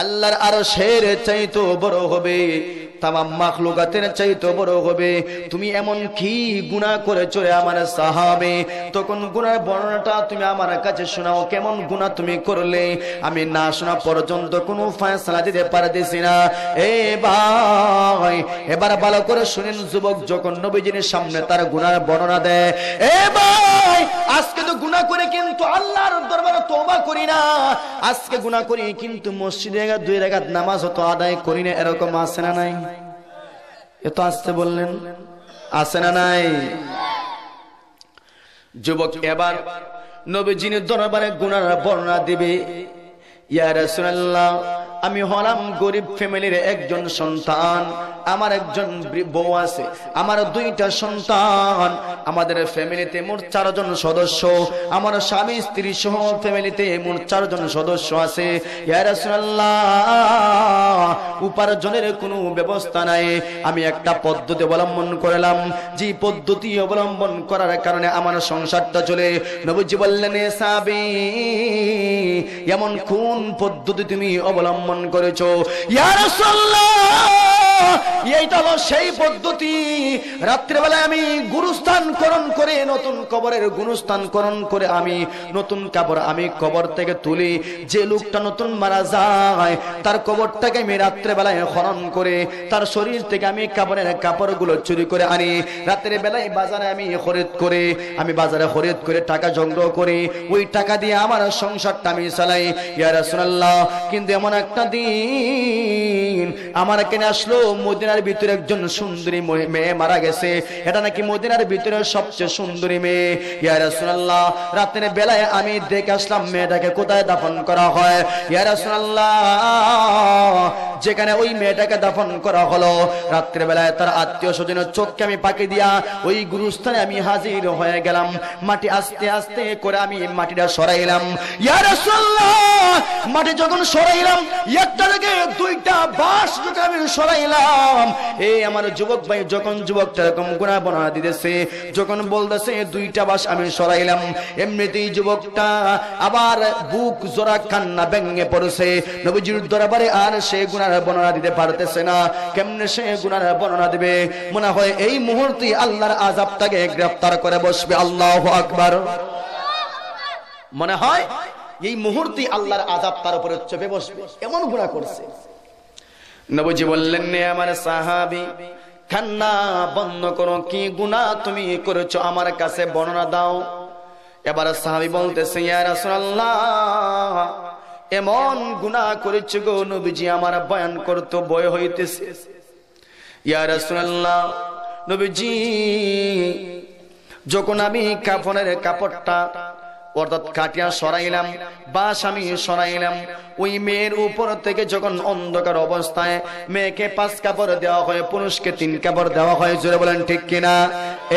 আল্লাহর আরও শের চাইতো বড় হবে, তামাম মাখলুকাতের চাইতো বড় হবে। তুমি এমন কি গুনাহ করে চলে আমার সাহাবে? তখন গুনার বর্ণনাটা তুমি আমার কাছে শোনাও, কেমন গুনাহ তুমি করলে? আমি না শোনা পর্যন্ত কোনো ফয়সালা দিতে পারতেছি না। এ ভাই, এবার ভালো করে শুনেন যুবক, যখন নবীজির সামনে তার গুণার বর্ণনা দেয়, এ ভাই, আজকে তো গুনাহ করে কিন্তু আল্লাহর দরবারে তওবা করি না। আজকে গুনাহ করি কিন্তু মসজিদে দুই রেখাত নামাজ হতো, আদায় করি না এরকম আছে না নাই? এত আসতে বললেন, আছে না নাই? যুবক, এবার নবীজিনের দরবারে গুনার বর্ণনা দিবে, ইয়া রাসূলুল্লাহ আমি হলাম গরিব ফ্যামিলির একজন সন্তান। আমার একজন বউ আছে, আমার দুইটা সন্তান। আমাদের ফ্যামিলিতে মোট চারজন সদস্য। আমার স্বামী, স্ত্রী সহ ফ্যামিলিতে মোট চারজন সদস্য আছে। উপার্জনের কোনো ব্যবস্থা নাই। আমি একটা পদ্ধতি অবলম্বন করলাম। যে পদ্ধতি অবলম্বন করার কারণে আমার সংসারটা চলে। নবীজি বললেন সাবি, এমন কোন পদ্ধতি তুমি অবলম্বন করেছ। ইয়া রাসূলুল্লাহ এইটা হলো সেই পদ্ধতি। রাত্রেবেলায় আমি গুরুস্থান করণ করে, নতুন কবরের গুরুস্থান করণ করে আমি নতুন আমি কবর থেকে তুলি। যে লোকটা নতুন মারা যায়, তার কবরটাকে আমি রাত্রেবেলায় করে, তার শরীর থেকে আমি কাপড়ের কাপড়গুলো চুরি করে আনি। রাত্রে বেলায় বাজারে আমি খরিদ করে, আমি বাজারে খরিদ করে টাকা সংগ্রহ করি। ওই টাকা দিয়ে আমার সংসারটা আমি চালাই। ইয়া রাসূলুল্লাহ, কিন্তু এমন একটা দিন আমার কেন আসলো মদিনার ভিতরে একজন সুন্দরী মেয়ে মারা গেছে। এটা নাকি মদিনার ভিতরে সবচেয়ে সুন্দরী মেয়ে। বেলায় আমি দেখে আসলাম মেয়েটাকে কোথায় দাফন করা হয়। যেখানে ওই মেয়েটাকে দাফন করা হলো। রাত্রে বেলায় তার আত্মীয় স্বজনের চোখকে আমি পাকি দিয়া ওই গুরুস্থানে আমি হাজির হয়ে গেলাম। মাটি আস্তে আস্তে করে আমি মাটিটা সরাইলাম। ইয়া মাটি যখন সরাইলাম একটা থেকে দুইটা যখন আমি সরাইলাম। আমার যুবক ভাই যখন যুবকটা এরকম গুণা বনা দিতেছে, যখন বলতেছে, দুইটা বাস আমি সরাইলাম। এমনিতেই যুবকটা আবার বুক জোড়া কান্না পড়েছে। নবীজির দরবারে আর সে গুনার বর্ণনা দিতে পারতেছে না। কেমনে সে গুনার বর্ণনা দিবে? মনে হয় এই মুহূর্তে আল্লাহর আজাবটাকে গ্রেফতার করে বসবে। আল্লাহ আকবার। মনে হয় এই মুহূর্তে আল্লাহর আজাব তার উপরে চেপে বসবে। এমন গুণা করছে। নবজি বললেন আমার সাহাবি কান্না বন্ধ করো। কি গুনাহ তুমি করেছ আমার কাছে বর্ণনা দাও। এবার সাহাবি বলতেছে, ইয়া রাসূলুল্লাহ, এমন গুনাহ করেছ গো নবীজি, আমার বয়ান করতে ভয় হইতেছে। ইয়া রাসূলুল্লাহ, নবীজি, যখন আমি কাফনের কাপড়টা অর্থাৎ কাটিয়া সরাইলাম বাস আমি সরাইলাম ওই মেয়ের উপর থেকে যখন অন্ধকার অবস্থায় মেয়েকে পাঁচ কাপড় দেওয়া হয়, পুরুষকে তিন কাপড় দেওয়া হয়, জোরে বলেন ঠিক কিনা?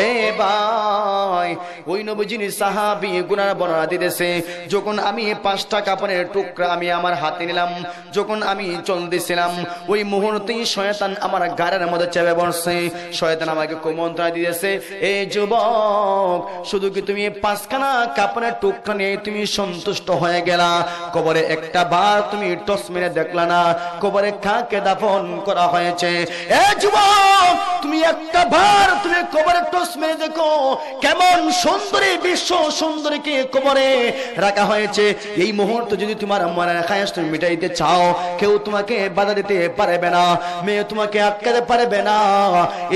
এ ভাই, ওই নবীজিনী সাহাবি গুনার বর্ণনা দিতেছে, যখন আমি পাঁচটা কাপড়ের টুকরা আমি আমার হাতে নিলাম, যখন আমি চল চলতেছিলাম, ওই মুহূর্তেই শয়তান আমার গাড়ের মধ্যে চেপে বসছে। শয়তান আমাকে কুমন্ত্রণা দিয়েছে এ যুবক, শুধু কি তুমি পাঁচখানা কাপড়ের টুকরা নিয়ে তুমি সন্তুষ্ট হয়ে গেলা? কবরে একটা বার তুমি টস মেরে দেখলা না? কবরে কাকে দাফন করা হয়েছে? এ যুবক, তুমি একটা বার তুমি কবরে টস মেরে দেখো। কেমন সুন্দরী, বিশ্ব সুন্দরীকে কবরে রাখা হয়েছে। এই মুহূর্তে যদি তোমার মনের খায়াস তুমি মিটাইতে চাও, কেউ তোমাকে বাধা দিতে পারবে না। মেয়ে তোমাকে আটকাতে পারবে না।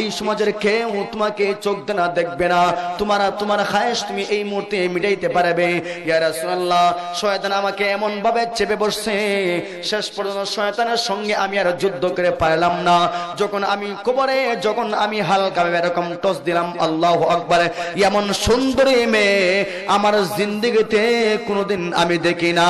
এই সমাজের কেউ তোমাকে চোখ দেনা দেখবে না। তোমার তোমার খায়াস তুমি এই মুহূর্তে মিটাইতে পারবে। ইয়া রাসূলুল্লাহ, শয়তান আমাকে এমন ভাবে চেপে বসছে শেষ পর্যন্ত শয়তানের সঙ্গে আমি আর যুদ্ধ করে পারলাম না। যখন আমি কবরে, যখন আমি হালকা এরকম টস দিলাম, আল্লাহ আকবার, এমন সুন্দরী মেয়ে আমার জিন্দিগিতে কোনোদিন আমি দেখি না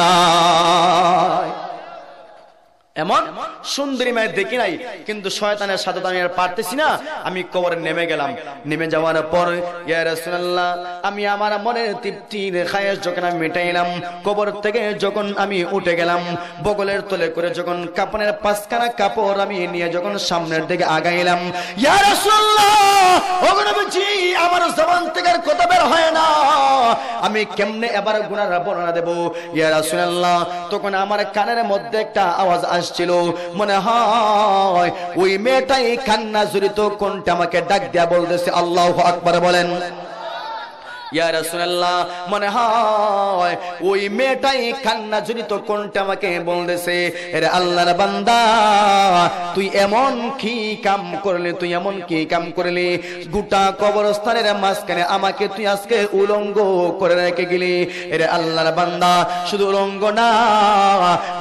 এমন সুন্দরী মেয়ে দেখি নাই কিন্তু শয়তানের সাথে আমি আর পারতেছি না। আমি কবরে নেমে গেলাম। নেমে যাওয়ার পর ইয়া রাসূলুল্লাহ আমি আমার মনের তৃপ্তির খায়েশ যখন আমি মেটাইলাম কবর থেকে যখন আমি উঠে গেলাম বগলের তলে করে যখন কাপড়ের পাঁচখানা কাপড় আমি নিয়ে যখন সামনের দিকে আগাইলাম ইয়া রাসূলুল্লাহ ওগো নবীজি আমার জবান থেকে আর কথা বের হয় না। আমি কেমনে এবার গুনার বর্ণনা দেব? ইয়া রাসূলুল্লাহ তখন আমার কানের মধ্যে একটা আওয়াজ আসছিল। মনে হয়, ওই মেয়েটাই কান্না জড়িত কোনটা আমাকে ডাক দিয়া বলতেছে, আল্লাহ আকবার বলেন। মনে হয় ওই মেয়েটাই কান্না কোনটা আমাকে বলতেছে? আল্লাহর বান্দা, তুই এমন কি কাম তুই এমন কি কাম করলি? গোটা কবরস্থানের মাঝখানে আমাকে তুই আজকে উলঙ্গ করে রেখে গেলি। এর আল্লাহর বান্দা, শুধু উলঙ্গ না,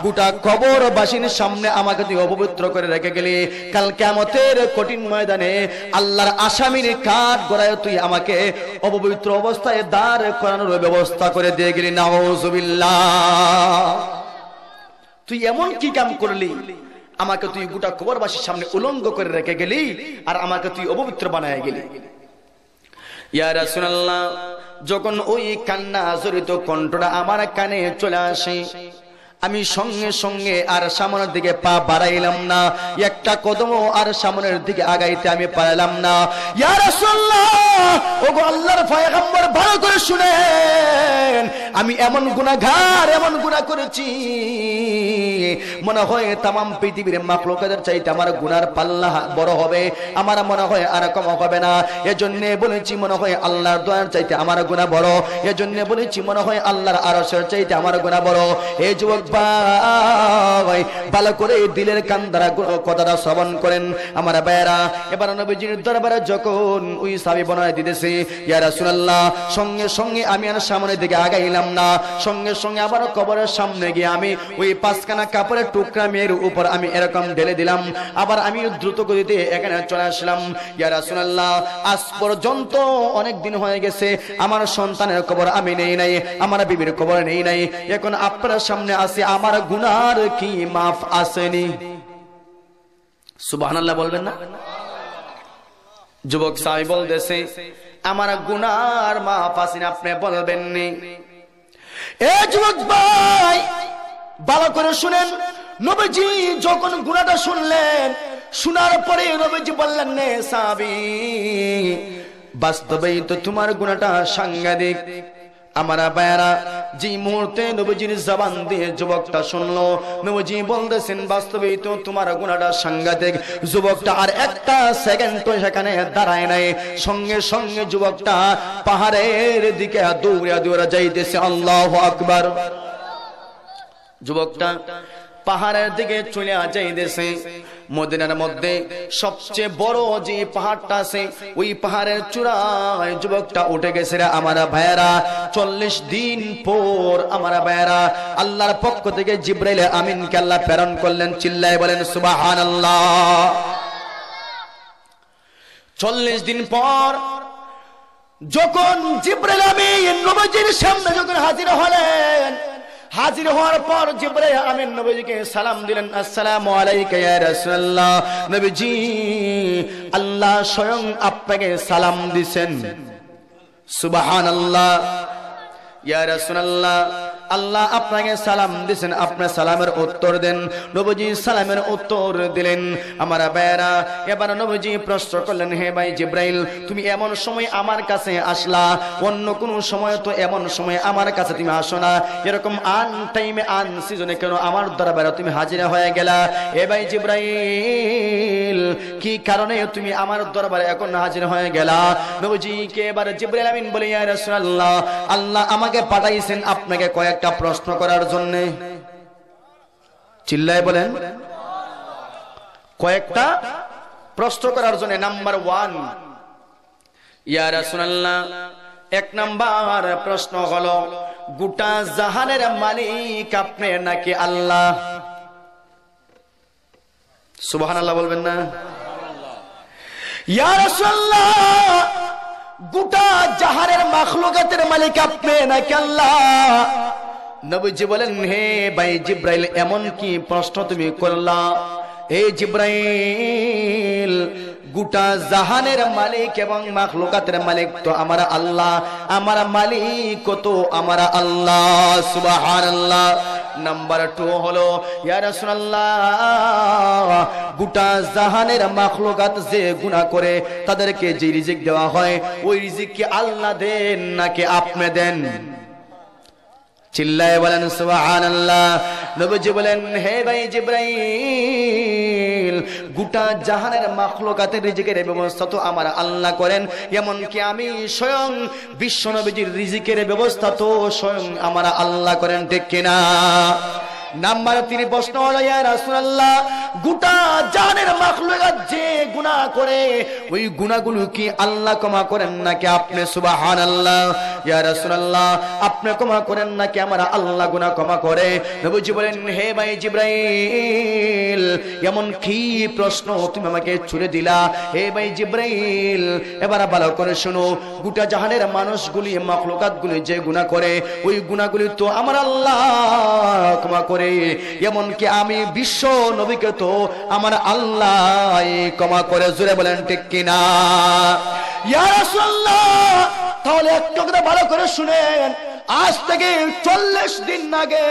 গোটা কবরবাসীর সামনে আমাকে তুই অপবিত্র করে রেখে গেলি। কাল কিয়ামতের কঠিন ময়দানে আল্লাহর আসামির কাঠ গড়ায় তুই আমাকে অপবিত্র অবস্থা অবস্থায় দাঁড় করানোর ব্যবস্থা করে দিয়ে গেলি নাওজবিল্লা তুই এমন কি কাম করলি? আমাকে তুই গোটা কবরবাসীর সামনে উলঙ্গ করে রেখে গেলি আর আমাকে তুই অপবিত্র বানায় গেলি। ইয়া রাসূলুল্লাহ, যখন ওই কান্না জড়িত কণ্ঠটা আমার কানে চলে আসে আমি সঙ্গে সঙ্গে আর সামনের দিকে পা বাড়াইলাম না। একটা কদম আর সামনের দিকে আগাইতে আমি পারলাম না। ভালো করে শুনেন। আমি এমন গুনাহগার, এমন গুনাহ করেছি। মনে হয় তামাম পৃথিবীর মাখলুকাদের চাইতে আমার গুনার পাল্লা বড় হবে। আমার মনে হয় আর কম হবে না। এজন্য বলেছি, মনে হয় আল্লাহর দয়ার চাইতে আমার গুণা বড়। এজন্য বলেছি, মনে হয় আল্লাহর আরশের চাইতে আমার গুণা বড়। এই যুবক ভাই ভালো করে দিলের কান দ্বারা কথাটা শ্রবণ করেন। আমার ভাইয়েরা, এবার নবীজির দরবারে যখন ওই সাবি বনায় দিতেছে, ইয়া রাসূলুল্লাহ, সঙ্গে সঙ্গে আমি আর সামনের দিকে আগাইলাম না। সঙ্গে সঙ্গে আবার কবরের সামনে গিয়ে আমি ওই পাঁচখানা কাপড়ের টুকরা মেয়ের উপর আমি এরকম ঢেলে দিলাম। আবার আমি দ্রুত গতিতে এখানে চলে আসলাম। ইয়া রাসূলুল্লাহ, আজ পর্যন্ত অনেক দিন হয়ে গেছে, আমার সন্তানের কবর আমি নেই নাই, আমার বিবির কবর নেই নাই। এখন আপনার সামনে আছে আমার গুনার কি মাফ আসেনি? সুবহানাল্লাহ বলবেন না? যুবক সাহেব বলতেছে, আমার গুনার মাফ আসেনি, আপনি বলবেন নি। এ যুবক ভাই, ভালো করে শুনেন। নবীজি যখন গুনাটা শুনলেন, শোনার পরে নবীজি বললেন, নে সাবি, বাস্তবেই তো তোমার গুনাটা সাংঘাতিক। আমার বায়রা যে মুহূর্তে নবীজির জবান দিয়ে যুবকটা শুনলো, নবীজি বলতেছেন বাস্তবেই তো তোমার গুণাটা সাংঘাতিক। যুবকটা আর একটা সেকেন্ড তো সেখানে দাঁড়ায় নাই। সঙ্গে সঙ্গে যুবকটা পাহাড়ের দিকে দৌড়া দৌড়া যাইতেছে। আল্লাহ আকবার। যুবকটা পাহাড়ের দিকে চলে যাইতেছে। মদিনার মধ্যে সবচেয়ে বড় যে পাহাড়টা আছে, ওই পাহাড়ের চূড়ায় যুবকটা উঠে গেছে রে আমার ভাইয়েরা। চল্লিশ দিন পর আমার ভাইয়েরা, আল্লাহর পক্ষ থেকে জিব্রাইল আমিনকে আল্লাহ প্রেরণ করলেন, চিল্লায় বলেন সুবাহান আল্লাহ চল্লিশ দিন পর যখন জিব্রাইল আমিন নবীজির সামনে যখন হাজির হলেন হাজির হওয়ার পর জিব্রাইল আমিন নবীজিকে সালাম দিলেন, আসসালামু আলাইকা ইয়া রাসূলুল্লাহ। নবীজি, আল্লাহ স্বয়ং আপনাকে সালাম দিবেন সুবহানাল্লাহ। ইয়া রাসূলুল্লাহ। আল্লাহ আপনাকে সালাম দিয়েছেন আপনার সালামের উত্তর দেন, নবজি সালামের উত্তর দিলেন। আমার ভাইয়েরা, এবার নবজি প্রশ্ন করলেন, হে ভাই জিব্রাইল, তুমি এমন সময় আমার কাছে আসলা? অন্য কোন সময় তো এমন সময় আমার কাছে তুমি আসো না। এরকম আন টাইমে, আন সিজনে কেন আমার দরবারে তুমি হাজিরা হয়ে গেলা? এ ভাই জিব্রাইল, কি কারণে তুমি আমার দরবারে এখন হাজির হয়ে গেলা? নবজিকে এবার জিব্রাইল আমিন বলে, ইয়া রাসূলুল্লাহ, আল্লাহ আমাকে পাঠাইছেন, আপনাকে কয়েকটা প্রশ্ন করার জন্য চিল্লায় বলেন, কয়েকটা প্রশ্ন করার জন্য, নাম্বার ওয়ান, ইয়া রাসূলুল্লাহ, এক নাম্বার প্রশ্ন হলো, গোটা জাহানের মালিক আপনি নাকি আল্লাহ? সুবহানাল্লাহ বলবেন না। গোটা জাহানের মাখলুকাতের মালিক আপনি নাকি আল্লাহ? নবীজি বলেন, হে ভাই জিব্রাইল, এমন কি প্রশ্ন তুমি করলা? হে জিব্রাইল, গোটা জাহানের মালিক এবং মাখলুকাতের মালিক তো আমার আল্লাহ, আমার মালিক তো আমার আল্লাহ সুবাহার সুবহানাল্লাহ। নাম্বার টু হলো গোটা জাহানের মাখলুকাত যে গুনাহ করে তাদেরকে যে রিজিক দেওয়া হয়, ওই রিজিক কি আল্লাহ দেন নাকি আপনি দেন? চিল্লায় বলেন, সুবহানাল্লাহ। নবীজি বলেন, হে ভাই জিব্রাই গোটা জাহানের মাখলকাতের রিজিকের ব্যবস্থা তো আমার আল্লাহ করেন। এমনকি আমি স্বয়ং বিশ্ব নবীজির রিজিকের ব্যবস্থা তো স্বয়ং আমার আল্লাহ করেন, ঠিক কিনা? নাম্বার তিনি প্রশ্ন হলো, ইয়া রাসূলুল্লাহ, গোটা জানের মাখলুকাত যে গুনাহ করে, ওই গুনাহগুলো কি আল্লাহ ক্ষমা করেন নাকি আপনি সুবহানাল্লাহ? ইয়া রাসূলুল্লাহ, আপনি ক্ষমা করেন নাকি আমার আল্লাহ গুনাহ ক্ষমা করে? নবীজি বলেন, হে ভাই জিব্রাইল, এমন কি প্রশ্ন তুমি আমাকে ছুড়ে দিলা? হে ভাই জিব্রাইল, এবার ভালো করে শোনো, গোটা জাহানের মানুষগুলি, মাখলুকাতগুলি যে গুনাহ করে, ওই গুনাহগুলি তো আমার আল্লাহ ক্ষমা করে এমনকি আমি বিশ্ব নবীকে তো আমার আল্লাহ ক্ষমা করে জুড়ে বলেন, ঠিক কিনা? তাহলে একটু ভালো করে শুনেন। আজ থেকে চল্লিশ দিন আগে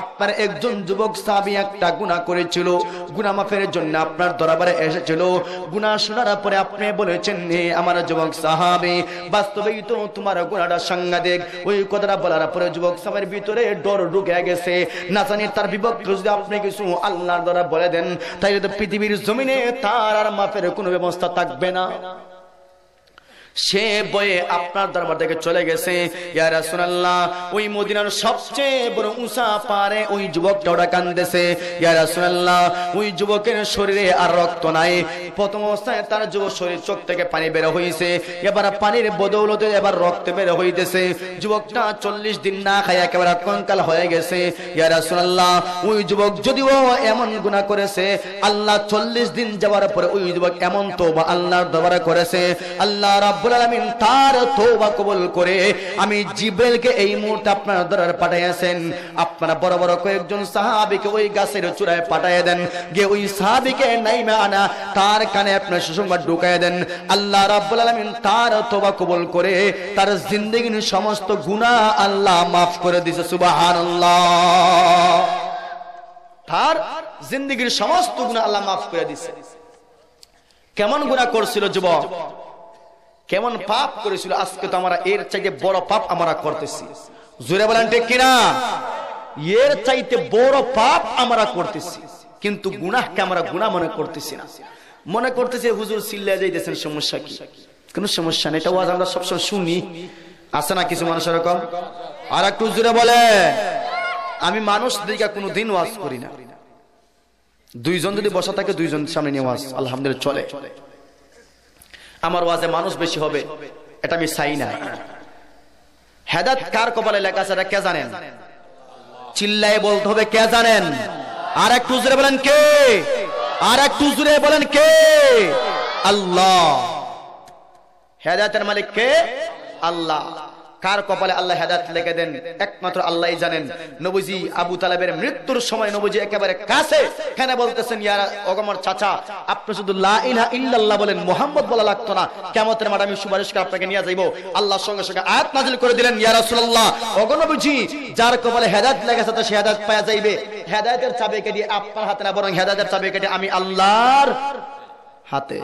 আপনার একজন যুবক সাবি একটা গুণা করেছিল গুণা মাফের জন্য আপনার দরবারে এসেছিল। গুণা শোনার পরে আপনি বলেছেন আমার যুবক সাহাবি বাস্তবেই তো তোমার গুণাটা সাংঘাতিক। ওই কথাটা বলার পরে যুবক সাহেবের ভিতরে ডর ঢুকে গেছে। না জানি তার বিপক্ষে যদি আপনি কিছু আল্লাহর দ্বারা বলে দেন তাই তো পৃথিবীর জমিনে তার আর মাফের কোনো ব্যবস্থা থাকবে না। সে বয়ে আপনার দরবার থেকে চলে গেছে। ওই মদিনার সবচেয়ে বড় উঁচা পারে ওই যুবকটা ওটা কান্দেছে। ওই যুবকের শরীরে আর রক্ত নাই। প্রথম অবস্থায় তার যুবক শরীর চোখ থেকে পানি বের হয়েছে এবার পানির বদৌলতে এবার রক্ত বের হইতেছে। যুবকটা চল্লিশ দিন না খায় একেবারে কঙ্কাল হয়ে গেছে। ইয়া রাসূলুল্লাহ, ওই যুবক যদিও এমন গুনাহ করেছে, আল্লাহ চল্লিশ দিন যাওয়ার পরে ওই যুবক এমন তোবা আল্লাহর দরবারে করেছে। আল্লাহ রাব্বুল তার তওবা কবুল করে আমি এই মুহূর্তে পাঠাইয়াছেন। আপনারা বড় বড় কয়েকজন ওই গাছের চূড়ায় দেন। ওই আনা, তার কানে আপনার সুসংবাদ দেন। আল্লাহ রাব্বুল তার করে তার সমস্ত গুনাহ আল্লাহ মাফ করে সুবহানাল্লাহ। তার সমস্ত গুণা আল্লাহ মাফ করে দিছে কেমন গুণা করছিল যুবক? কেমন পাপ করেছিল? আজকে তো আমরা এর চাইতে বড় পাপ আমরা করতেছি। জোরে বলেন ঠিক কিনা? এর চাইতে বড় পাপ আমরা করতেছি। কিন্তু গুনাহকে আমরা গুনাহ মনে করতেছি না। মনে করতেছি হুজুর সিল্লা যাইতেছেন সমস্যা কি? কোনো সমস্যা নেই এটা ওয়াজ আমরা সবসময় শুনি। আছে না কিছু মানুষ এরকম? আর একটু জোরে বলে আমি মানুষ দিকে কোনো দিন ওয়াজ করি না। দুইজন যদি বসা থাকে দুইজন সামনে নিয়ে ওয়াজ আলহামদুলিল্লাহ চলে। আমার ওয়াজে মানুষ বেশি হবে। এটা আমি চাই না। হেদাত কার কপালে লেখা আছে এটা কে জানেন? চিল্লায় বলতে হবে, কে জানেন? আর একটু জুড়ে বলেন কে? আর একটু জুড়ে বলেন কে? আল্লাহ। হেদায়তের মালিক কে? আল্লাহ। কার কপালে আল্লাহ হেদায়ত লেগে দেন? একমাত্র আল্লাহই জানেন। নবীজি আবু তালেবের মৃত্যুর সময় নবীজি একেবারে কাছে কেন বলতেছেন ইয়ারা অগমর চাচা, আপনি শুধু লা ইলাহা ইল্লাল্লাহ বলেন, মোহাম্মদ বলা লাগতো না। কেমতের মাঠে আমি সুপারিশ করে আপনাকে নিয়ে যাইবো। আল্লাহর সঙ্গে সঙ্গে আয়াত নাজিল করে দিলেন, ইয়া রাসূলুল্লাহ অগনবীজি যার কপালে হেদায়েত লেগেছে তো সে হেদায়েত পাওয়া যাইবে। হেদায়েতের চাবি কেটে আপনার হাতে না, বরং হেদায়েতের চাবি কেটে আমি আল্লাহর হাতে।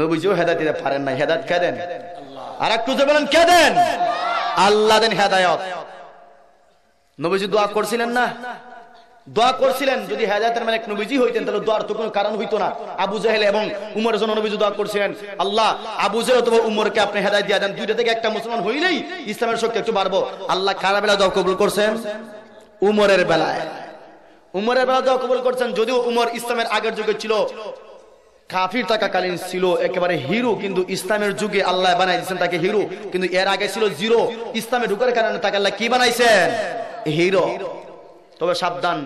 নবীজিও হেদায়েত দিতে পারেন না হেদায়েত কে দেন? আর একটু যে বলেন, কে দেন? আল্লাহ দেন হেদায়ত। নবীজি দোয়া করছিলেন না? দোয়া করছিলেন, যদি হেদায়তের মানে নবীজি হইতেন, তাহলে দোয়ার তো কোনো কারণ হইতো না। আবু জাহেল এবং উমরের জন্য নবীজি দোয়া করছিলেন, আল্লাহ, আবু জাহেল অথবা উমরকে আপনি হেদায়ত দিয়ে দেন। দুইটা থেকে একটা মুসলমান হইলেই ইসলামের শক্তি একটু বাড়বো। আল্লাহ কারা বেলা দোয়া কবুল করছেন? উমরের বেলায়। উমরের বেলা দোয়া কবুল করছেন, যদিও উমর ইসলামের আগের যুগে ছিল। কাফির থাকাকালীন ছিল, একেবারে হিরো, কিন্তু ইসলামের যুগে আল্লাহ বানাই দিয়েছেন তাকে হিরো। কিন্তু এর আগে ছিল জিরো। ইসলামে ঢুকার কারণে তাকে আল্লাহ কি বানাইছেন? হিরো। তবে সাবধান,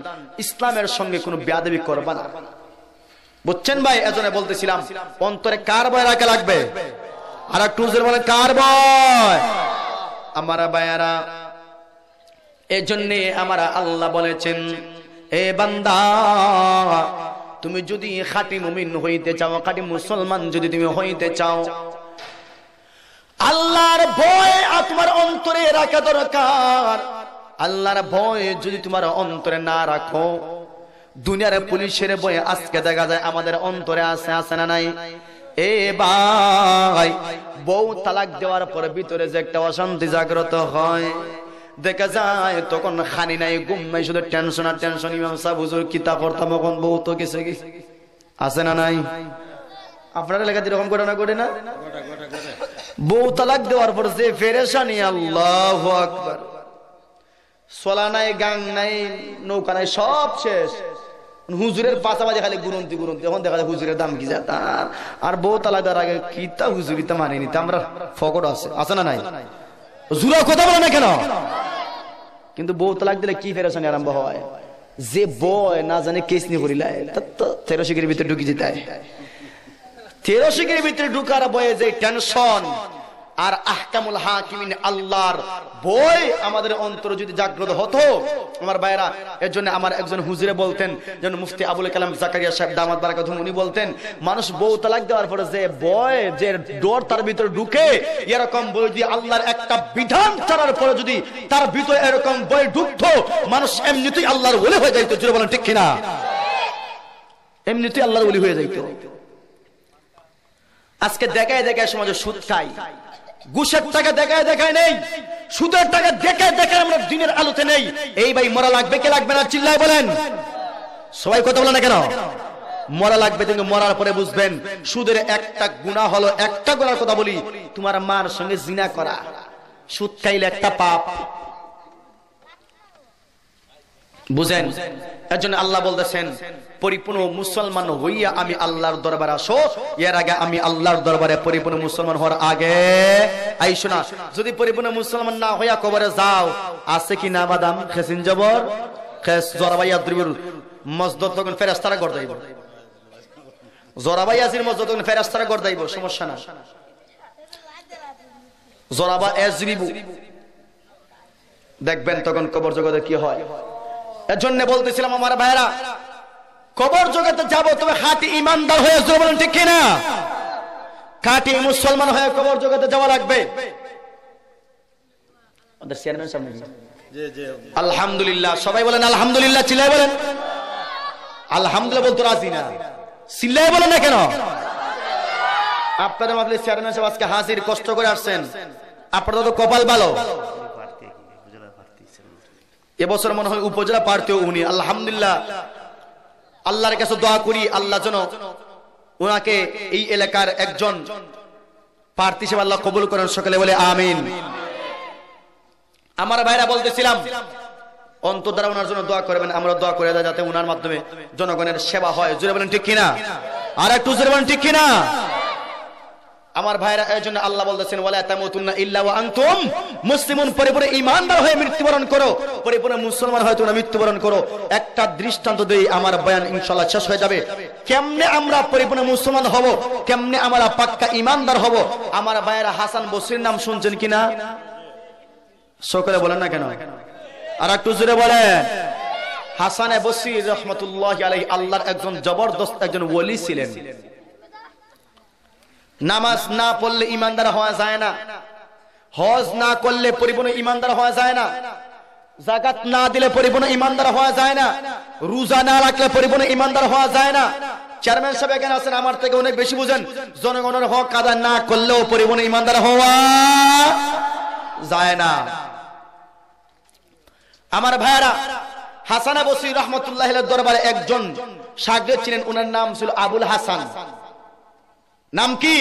ইসলামের সঙ্গে কোনো বেয়াদবি করবা না। বুঝছেন ভাই? এজনে বলতেছিলাম, অন্তরে কার ভয় রাখা লাগবে? আর একটু বলেন, কার ভয়? আমার ভাইয়ারা এই জন্য আমার আল্লাহ বলেছেন, এ বান্দা তুমি যদি খাঁটি মুমিন হইতে চাও, খাঁটি মুসলমান যদি তুমি হইতে চাও, আল্লাহর ভয় তোমার অন্তরে রাখা দরকার। আল্লাহর ভয় যদি তোমার অন্তরে না রাখো, দুনিয়ার পুলিশের বয়ে আজকে দেখা যায় আমাদের অন্তরে আছে আছে না নাই? এ ভাই, বউ তালাক দেওয়ার পরে ভিতরে যে একটা অশান্তি জাগ্রত হয়। দেখা যায়, তখন খানি নাই গুম নাই, শুধু টেনশন আর টেনশন ইমাম সাহেব, হুজুর কিতা করতাম এখন বউ তো গেছে কি আছে না নাই? আপনার এরকম করে না করে না? বউ তালাক দেওয়ার পর যে ফেরেশানি, আল্লাহ আকবার। সোলা নাই, গাং নাই, নৌকা নাই, সব শেষ। হুজুরের পাশাপাশি খালি গুরন্তি গুরন্তি এখন দেখা যায় হুজুরের দাম কি যা তার আর বউ তালাক দেওয়ার আগে কিতা হুজুরিতা মানি নিতে? আমরা ফকট আছে। আছে না নাই? জুরা কথা বলে না কেন? কিন্তু বউ তালাক দিলে কি ফেরেশানি আরম্ভ হয়? যে বয় না জানে কেস করিলায় করিলাই তেরো শিখের ভিতরে ঢুকি যেতে তেরোশিকের ভিতরে ঢুকার বয়ে যে টেনশন আর আহকামুল হাকিমিন আল্লাহর বই আমাদের অন্তর যদি জাগ্রত হতো, আমার ভাইরা এর জন্য আমার একজন হুজুরে বলতেন, যেন মুফতি আবুল কালাম জাকারিয়া সাহেব দামাত বারাকাত উনি বলতেন, মানুষ বউ তালাক দেওয়ার পরে যে বয় যে ডোর তার ভিতরে ঢুকে, এরকম বই দিয়ে আল্লাহর একটা বিধান ছাড়ার পরে যদি তার ভিতরে এরকম বই ঢুকতো, মানুষ এমনিতেই আল্লাহর ওলি হয়ে যাইতো জুড়ে বলেন ঠিক কিনা? এমনিতেই আল্লাহর ওলি হয়ে যাইতো। আজকে দেখায় দেখায় সমাজে সুদ খাই ঘুষের টাকা দেখায় দেখায় নেই। সুদের টাকা দেখায় দেখায় আমরা দিনের আলোতে নেই। এই ভাই মরা লাগবে, কে লাগবে না চিল্লায় বলেন। সবাই কথা বলে না কেন? মরা লাগবে তুমি মরার পরে বুঝবেন। সুদের একটা গুণা হলো একটা গুণার কথা বলি, তোমার মার সঙ্গে জিনা করা। সুদ খাইলে একটা পাপ। বুঝেন? এর জন্য আল্লাহ বলতেছেন পরিপূর্ণ মুসলমান হইয়া আমি আল্লাহর দরবারে আসো। এর আগে আমি আল্লাহর দরবারে পরিপূর্ণ মুসলমান হওয়ার আগে আইসো না যদি পরিপূর্ণ মুসলমান না হইয়া কবরে যাও, আছে কি না বাদাম? খেসিন জবর? খেস, জরাবাইয়া দ্রিবুর। মসদত তখন ফেরেস্তারা গড় যাইব। জরাবাই আজির মসদত তখন ফেরেস্তারা গড় যাইব, সমস্যা না জরাবা এজরিবু দেখবেন তখন কবর জগতে কি হয়? এর জন্য বলতেছিলাম আমার ভাইরা কবর জগতে যাব তবে খাঁটি ইমানদার হয়ে জোর বলেন ঠিক কিনা? খাঁটি মুসলমান হয়ে কবর জগতে যাওয়া লাগবে। আমাদের চেয়ারম্যান সামনে? আলহামদুলিল্লাহ সবাই বলেন আলহামদুলিল্লাহ চিল্লাই বলেন। আলহামদুলিল্লাহ বলতো রাজি না। চিল্লাই বলেন না কেন? আপনাদের মাত্র চেয়ারম্যান সাহেব আজকে হাসির কষ্ট করে আসছেন। আপনাদের তো কপাল ভালো। এবছর মনে হয় উপজেলা প্রার্থীও উনি আলহামদুলিল্লাহ। আল্লাহর কাছে দোয়া করি, আল্লাহ যেন ওনাকে এই এলাকার একজন প্রার্থী হিসেবে আল্লাহ কবুল করেন। সকালে বলে আমিন। আমার ভাইরা বলতেছিলাম, অন্তর ওনার জন্য দোয়া করবেন, আমরা দোয়া করে দেয় যাতে ওনার মাধ্যমে জনগণের সেবা হয়। জুড়ে বলেন ঠিক কিনা? আর একটু জোরে বলেন ঠিক কিনা? আমার ভাইরা, এই জন্য আল্লাহ বলতেছেন, ওয়ালা তামুতুন্না ইল্লা ওয়া আনতুম। মুসলিমুন পরিপূর্ণ ঈমানদার হয়ে মৃত্যুবরণ করো, পরিপূর্ণ মুসলমান হয়ে তোমরা মৃত্যুবরণ করো। একটা দৃষ্টান্ত দেই আমার বয়ান ইনশাআল্লাহ শেষ হয়ে যাবে। কেমনে আমরা পরিপূর্ণ মুসলমান হব? কেমনে আমরা পাক্কা ঈমানদার হব? আমার ভাইরা হাসান বসরির নাম শুনছেন কিনা? সকলে বলেন না কেন? আর একটু জোরে বলেন। হাসান বসির রহমতুল্লাহ আলাই আল্লাহর একজন জবরদস্ত একজন ওলি ছিলেন। নামাজ না পড়লে ইমানদার হওয়া যায় না। হজ না করলে পরিপূর্ণ ইমানদার হওয়া যায় না। জাকাত না দিলে পরিপূর্ণ ইমানদার হওয়া যায় না। রোজা না রাখলে পরিপূর্ণ ইমানদার হওয়া যায় না। চেয়ারম্যান সাহেব এখানে আছেন, আমার থেকে অনেক বেশি বুঝেন। জনগণের হক আদায় না করলেও পরিপূর্ণ ইমানদার হওয়া যায় না। আমার ভাইয়ারা, হাসানা বসির রহমতুল্লাহ দরবারে একজন সাগরেদ ছিলেন ওনার নাম ছিল আবুল হাসান। নাম কি?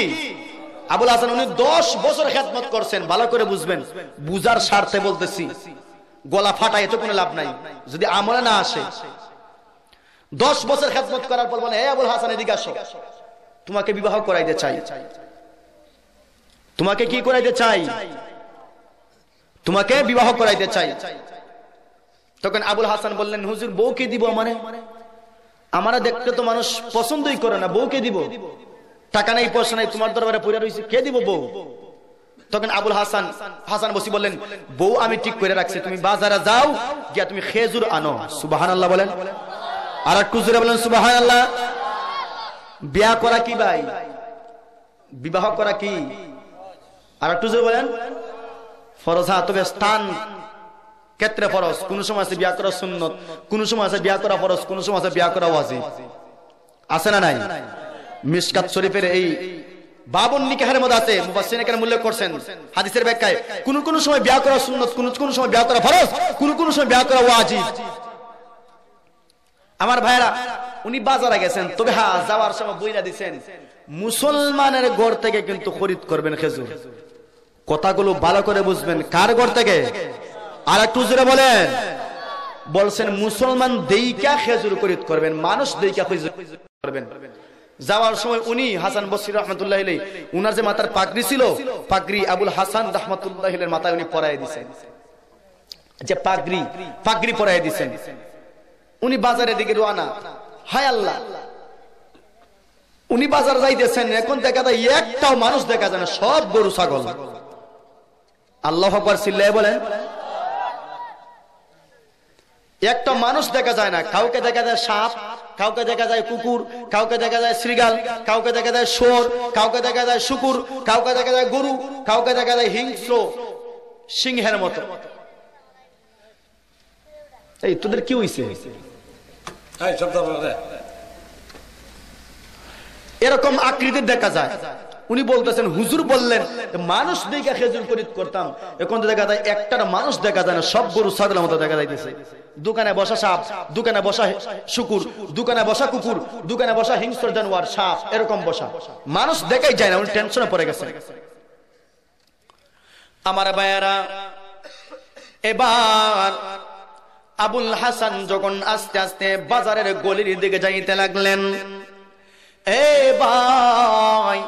আবুল হাসান, উনি দশ বছর খেদমত করছেন, ভালো করে বুঝবেন। বুজার স্বার্থে বলতেছি, গলা ফাটা এত কোনো লাভ নাই, যদি আমলে না আসে। দশ বছর খেদমত করার পর হে আবুল হাসান, এদিকে আসো। তোমাকে বিবাহ করাইতে চাই। তোমাকে কি করাইতে চাই? তোমাকে বিবাহ করাইতে চাই। তখন আবুল হাসান বললেন, হুজুর, বউকে দিব মানে? আমারা দেখতে তো মানুষ পছন্দই করে না, বউকে দিব। টাকা নাই, পয়সা নাই, তোমার দরবারে পড়ে রয়েছে কে দিব বউ? তখন আবুল হাসান হাসান বসি বললেন, বউ আমি ঠিক করে রাখছি, তুমি বাজারে যাও, গিয়া তুমি খেজুর আনো। সুবাহান আল্লাহ বলেন। আর একটু জোরে বলেন সুবাহান আল্লাহ বিয়া করা কি ভাই? বিবাহ করা কি? আর একটু জোরে বলেন, ফরজ হ্যাঁ তবে স্থান ক্ষেত্রে ফরজ? কোন সময় আছে বিয়া করা সুন্নত? কোন সময় আছে বিয়া করা ফরজ? কোন সময় আছে বিয়া করা ওয়াজিব? আছে না নাই? মিশকাত শরীফের এই বাবন নিকাহের মধ্যে আছে, মুফাসসিরিন এখানে উল্লেখ করছেন। হাদিসের ব্যাখ্যায়, কোন কোন সময় বিয়া করা সুন্নত, কোন কোন সময় বিয়া করা ফরজ, কোন কোন সময় বিয়া করা ওয়াজিব। আমার ভাইরা উনি বাজারে গেছেন, তবে হ্যাঁ যাওয়ার সময় বইরা দিছেন, মুসলমানের ঘর থেকে কিন্তু খরিদ করবেন খেজুর। কথাগুলো ভালো করে বুঝবেন, কার ঘর থেকে? আর একটু জোরে বলেন। বলছেন, মুসলমান দেইকা খেজুর খরিদ করবেন, মানুষ দেইকা খেজুর করবেন। যাওয়ার সময় উনি হাসান বসির রহমতুল্লাহ উনার যে মাথার পাগড়ি ছিল, পাগড়ি আবুল হাসান রহমতুল্লাহ মাথায় উনি পরাই দিছেন। যে পাগড়ি পাগড়ি পরাই দিছেন। উনি বাজারের দিকে রোয়ানা হায় আল্লাহ। উনি বাজার যাইতেছেন, এখন দেখা যায় একটাও মানুষ দেখা যায় না, সব গরু, ছাগল। আল্লাহ বলেন একটা মানুষ দেখা যায় না। কাউকে দেখা যায় সাপ কাউকে দেখা যায় কুকুর কাউকে দেখা যায় শ্রীগাল কাউকে দেখা যায় শোর কাউকে দেখা যায় শুকুর কাউকে দেখা যায় গরু কাউকে দেখা যায় হিংস্র সিংহের মতো। এই তোদের কি হইছে? there. এরকম আকৃতির দেখা যায়। উনি বলতেছেন, হুজুর বললেন মানুষ দেখে খেজুর খরিদ করতাম। এখন তো দেখা যায় একটার মানুষ দেখা যায় না, সব গরু ছাগলের মতো দেখা যাইতেছে। দোকানে বসা সাপ, দোকানে বসা শুকুর, দোকানে বসা কুকুর, দোকানে বসা হিংস্র জানোয়ার, সাপ, এরকম বসা। মানুষ দেখাই যায় না, উনি টেনশনে পড়ে গেছে। আমার ভাইয়ারা, এবার আবুল হাসান যখন আস্তে আস্তে বাজারের গলির দিকে যাইতে লাগলেন, এ ভাই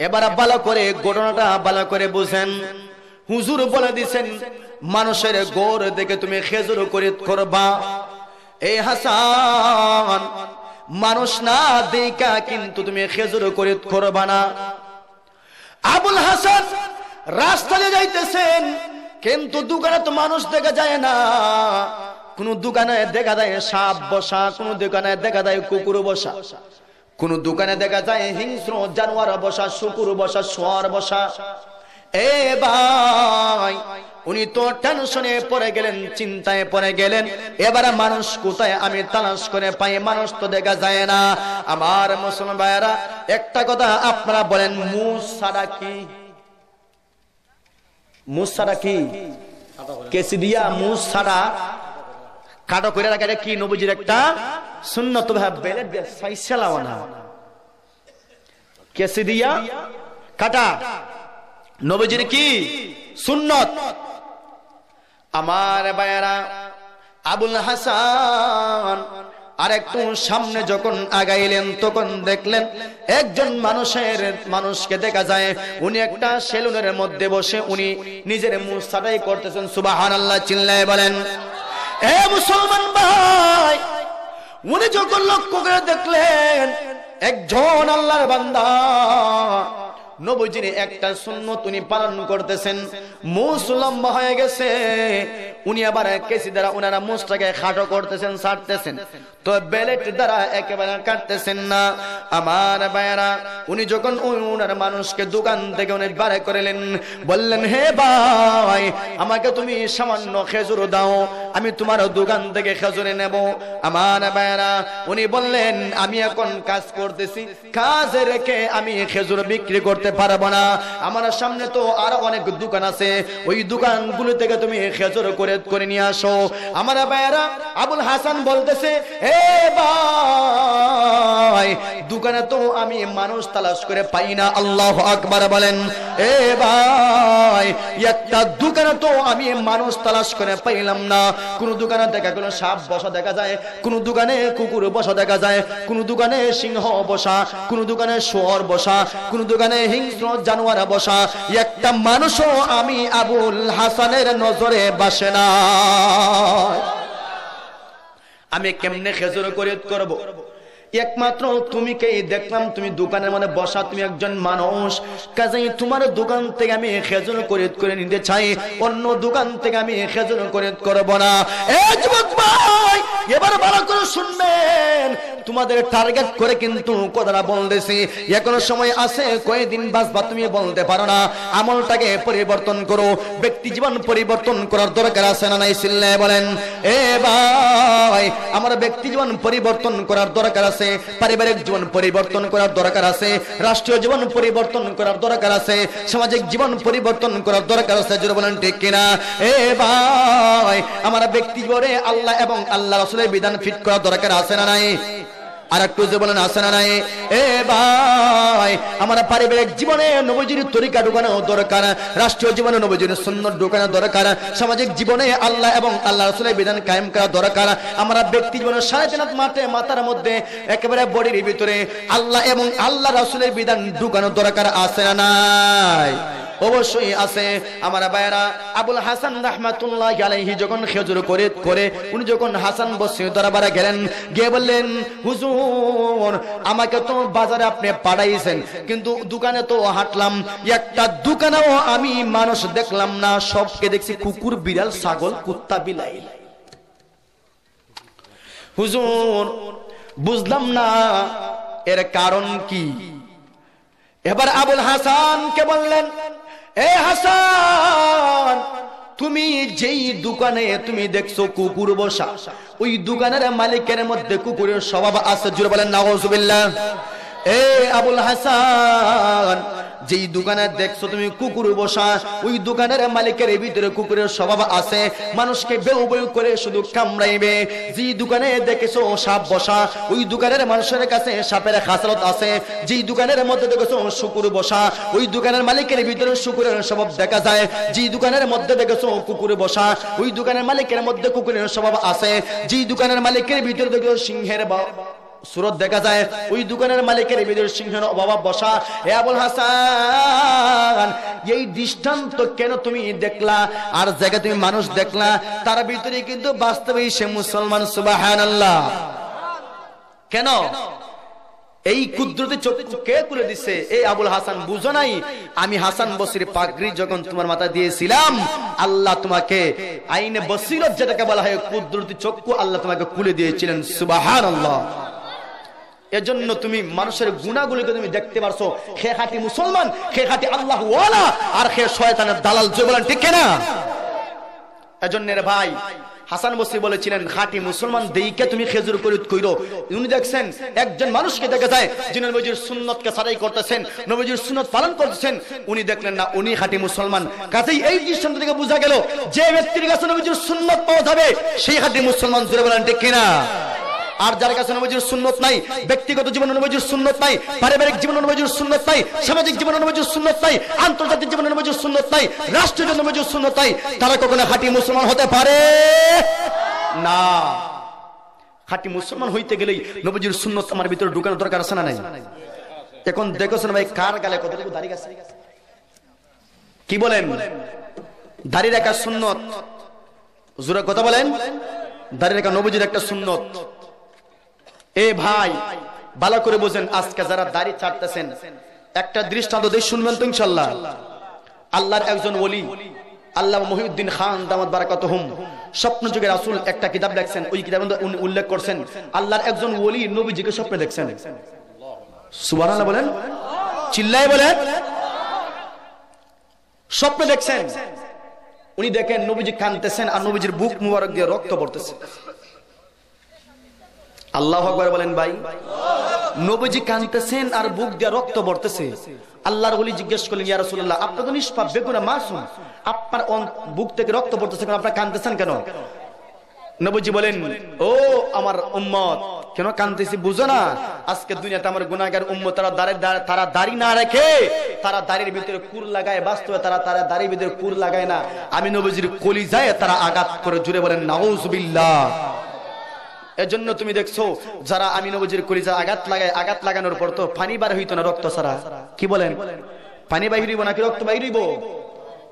এবার ভালো করে ঘটনাটা ভালো করে বুঝেন। হুজুর বলে দিছেন, মানুষের গোর দেখে তুমি খেজুর করে করবা। এই হাসান, মানুষ না দেখা কিন্তু তুমি খেজুর করে করবা না। আবুল হাসান রাস্তায় যাইতেছেন, কিন্তু দোকানে তো মানুষ দেখা যায় না। কোন দোকানে দেখা যায় সাপ বসা, কোন দোকানে দেখা যায় কুকুর বসা। কোন দোকানে দেখা যায় হিংস্র জানোয়ার বসা, শুকুর বসা সোয়ার বসা। এ ভাই, উনি তো টেনশনে পড়ে গেলেন, চিন্তায় পড়ে গেলেন। এবারে মানুষ কোথায় আমি তালাশ করে পাই? মানুষ তো দেখা যায় না। আমার মুসলমান ভাইয়েরা, একটা কথা আপনারা বলেন মুসারা কি? মুসারা কি? কেসি দিয়া মুসারা কাটো করে রাখা কি নবীজির একটা সাইসালাও না কেসি দিয়া কাটা। নবীজির কি সুন্নত? আমার বায়ারা আবুল হাসান আর একটু সামনে যখন আগাইলেন, তখন দেখলেন একজন মানুষের, মানুষকে দেখা যায়, উনি একটা সেলুনের মধ্যে বসে, উনি নিজের মুখ মুসাটাই করতেছেন সুবাহান আল্লাহ চিল্লায় বলেন মুসলমান ভাই উনি যখন লক্ষ্য করে দেখলেন একজন আল্লাহর বান্দা নবজিনে একটা সুন্নত উনি পালন করতেছেন। মুস হয়ে গেছে। উনি আবার কেসি দ্বারা উনারা মুসটাকে খাটো করতেছেন, ছাড়তেছেন। তো বেলেট দ্বারা একেবারে কাটতেছেন না। আমার বায়রা উনি যখন উনার মানুষকে দোকান থেকে উনি বারে করিলেন, বললেন, হে ভাই, আমাকে তুমি সামান্য খেজুর দাও, আমি তোমার দোকান থেকে খেজুরে নেব। আমার বায়রা উনি বললেন, আমি এখন কাজ করতেছি। কাজে রেখে আমি খেজুর বিক্রি করতে পারব না। আমার সামনে তো আরও অনেক দোকান আছে। ওই দোকানগুলো থেকে তুমি খেজুর করে করে নিয়ে আসো। আমার ভাইয়েরা, আবুল হাসান বলতেছে হে ভাই, দোকানে তো আমি মানুষ তালাশ করে পাই না। আল্লাহ আকবার বলেন, এ ভাই, একটা দোকানে তো আমি মানুষ তালাশ করে পাইলাম না। কোন দোকানে দেখা গেল সাপ বসা দেখা যায়, কোন দোকানে কুকুর বসা দেখা যায়, কোন দোকানে সিংহ বসা, কোন দোকানে শোয়ার বসা, কোন দোকানে হিংস্র জানোয়ার বসা, একটা মানুষও আমি আবুল হাসানের নজরে বাসে না। আমি কেমনে খেজুর করে করব? একমাত্র তুমি কে দেখলাম, তুমি দোকানের মধ্যে বসা, তুমি একজন মানুষ। কাজেই তোমার দোকান থেকে আমি খেজুর করে করে নিতে চাই, অন্য দোকান থেকে আমি খেজুর করে করব না। এবার ভালো করে শুনবেন। তোমাদের টার্গেট করে কিন্তু কথাটা বলতেছি। এখনও সময় আছে কয়েকদিন বাঁচবা তুমি বলতে পারো না। আমলটাকে পরিবর্তন করো। ব্যক্তি জীবন পরিবর্তন করার দরকার আছে না নাই সিল্লে বলেন। এ ভাই, আমার ব্যক্তি জীবন পরিবর্তন করার দরকার আছে পারিবারিক জীবন পরিবর্তন করার দরকার আছে, রাষ্ট্রীয় জীবন পরিবর্তন করার দরকার আছে, সামাজিক জীবন পরিবর্তন করার দরকার আছে যদি বলেন ঠিক কিনা? এ ভাই, আমার ব্যক্তি করে আল্লাহ এবং আল্লাহ রসুলের বিধান ফিট করার দরকার আছে না নাই? আর একটু যে বলেন নাই? এ ভাই, আমার পারিবারিক জীবনে নবজির তরিকা ঢুকানো দরকার, রাষ্ট্রীয় জীবনে নবজির সুন্নত ঢুকানো দরকার, সামাজিক জীবনে আল্লাহ এবং আল্লাহ রসুলের বিধান কায়েম করা দরকার, আমরা ব্যক্তি জীবনে সাড়ে মাঠে, মাথার মধ্যে একেবারে বডির ভিতরে আল্লাহ এবং আল্লাহ রসুলের বিধান ঢুকানো দরকার আছে না নাই? অবশ্যই আছে। আমার ভাইয়েরা, আবুল হাসান রাহমাতুল্লাহ আলাইহি যখন খেজুর করে করে উনি যখন হাসান বসরি দরবারে গেলেন, গিয়ে বললেন, হুজুর, আমাকে তো বাজারে আপনি পাঠাইছেন, কিন্তু দোকানে তো হাঁটলাম। একটা দোকানেও আমি মানুষ দেখলাম না, সবকে দেখছি কুকুর, বিড়াল, ছাগল, কুত্তা, বিলাই। হুজুর, বুঝলাম না, এর কারণ কি? এবার আবুল হাসানকে বললেন এ হাসান, তুমি যেই দোকানে তুমি দেখছ কুকুর বসা, ওই দোকানের মালিকের মধ্যে কুকুরের স্বভাব আছে জুড়ে বলেন, নাউজুবিল্লাহ। এ আবুল হাসান, যেই দোকানে দেখছ তুমি কুকুর বসা, ওই দোকানের মালিকের ভিতরে কুকুরের স্বভাব আছে। মানুষকে বেউ বেউ করে শুধু কামড়াইবে। দোকানে দেখেছ সাপ বসা, ওই দোকানের মানুষের কাছে সাপের খাসলত আছে। দোকানের মধ্যে দেখেছ শুকুর বসা, ওই দোকানের মালিকের ভিতরে শুকুরের স্বভাব দেখা যায়। যেই দোকানের মধ্যে দেখেছ কুকুর বসা, ওই দোকানের মালিকের মধ্যে কুকুরের স্বভাব আছে। যেই দোকানের মালিকের ভিতরে দেখেছ সিংহের বা সুরত দেখা যায়, ওই দোকানের মালিকের বিদের সিংহের অভাব বসা। হে আবুল হাসান, এই দৃষ্টান্ত কেন তুমি দেখলা? আর জায়গায় তুমি মানুষ দেখলা, তার ভিতরে কিন্তু বাস্তবে সে মুসলমান সুবাহান কেন? এই কুদরতি চক্ষু কে করে দিছে? এই আবুল হাসান, বুঝো নাই? আমি হাসান বসির পাগড়ি যখন তোমার মাথা দিয়েছিলাম, আল্লাহ তোমাকে আইনে বসিরত যেটাকে বলা হয় কুদরতি চক্ষু, আল্লাহ তোমাকে খুলে দিয়েছিলেন সুবাহান আল্লাহ এজন্য তুমি মানুষের গুণাগুলিকে তুমি দেখতে পারছ। খে খাটি মুসলমান খে খাটি আল্লাহ আর খে শয়তানের দালাল জয় বলেন, ঠিক না এজন্য রে ভাই, হাসান বসরি বলেছিলেন খাঁটি মুসলমান দেইকে তুমি খেজুর করে কইরো। উনি দেখছেন, একজন মানুষকে দেখা যায়, যিনি নবীজির সুন্নতকে সারাই করতেছেন, নবীজির সুন্নত পালন করতেছেন। উনি দেখলেন না, উনি খাঁটি মুসলমান। কাজেই এই দৃষ্টান্ত থেকে বোঝা গেল, যে ব্যক্তির কাছে নবীজির সুন্নত পাওয়া যাবে, সেই খাঁটি মুসলমান জুড়ে বলেন, ঠিক কিনা? আর যার কাছে নবীজির সুন্নত নাই, ব্যক্তিগত জীবনে নবীজির সুন্নত নাই, পারিবারিক জীবনে নবীজির সুন্নত নাই, সামাজিক জীবনে নবীজির সুন্নত নাই, আন্তর্জাতিক জীবনে নবজির সুন্নত নাই রাষ্ট্রীয় নবীজির সুন্নত নাই, তারা কখনো খাঁটি মুসলমান হতে পারে? না। খাঁটি মুসলমান হইতে গেলেই নবীজির সুন্নত আমার ভিতরে ঢুকানোর দরকার আছে না নাই? এখন দেখোছেন ভাই, কার গালে কতটুকু দাড়ি গেছে? কি বলেন? দাড়ি রাখা সুন্নত। জোরে কথা বলেন? দাড়ি রাখা নবীজির একটা সুন্নত। এ ভাই, ভালো করে বোঝেন, আজকে যারা দাড়ি ছাড়তেছেন, একটা দৃষ্টান্ত দিয়ে শুনবেন তো ইনশাল্লাহ। আল্লাহর একজন ওলি আল্লাহ মহিউদ্দিন খান দামাত বারাকাত হুম স্বপ্ন যুগের রাসূল একটা কিতাব লেখছেন ওই মধ্যে উনি উল্লেখ করছেন, আল্লাহর একজন ওলি নবীজিকে স্বপ্নে দেখছেন। সুবহানাল্লাহ বলেন, চিল্লায় বলেন, স্বপ্নে দেখছেন। উনি দেখেন নবীজি কানতেছেন আর নবীজির বুক মুবারক দিয়ে রক্ত পড়তেছে। আল্লাহ আকবার বলেন, ভাই, নবীজি কানতেছেন আর বুক দিয়ে রক্ত পড়তেছে। আল্লাহর ওলি জিজ্ঞেস করলেন, ইয়া রাসূলুল্লাহ, আপনি তো নিষ্পাপ, বেগুনা, মাসুম। আপনার বুক থেকে রক্ত পড়তেছে কেন? আপনার কানতেছেন কেন? নবীজি বলেন, ও আমার উম্মত, কেন কানতেছি বুঝো না। আজকে দুনিয়াতে আমার গুনাহগার উম্মত, তারা দাঁড়ে তারা দাড়ি না রেখে, তারা দাড়ির ভিতরে কুর লাগায়, বাস্তবে তারা তারা দাড়ির ভিতরে কুর লাগায় না। আমি নবীজির কলি যায় তারা আঘাত করে জুড়ে বলেন, নাউজুবিল্লাহ। এজন্য তুমি দেখছ, যারা আমি নবজির কলিজা আঘাত লাগায়, আঘাত লাগানোর পর তো পানি বার হইতো না রক্ত ছাড়া। কি বলেন? পানি বাহির হইব নাকি রক্ত বাহির হইব?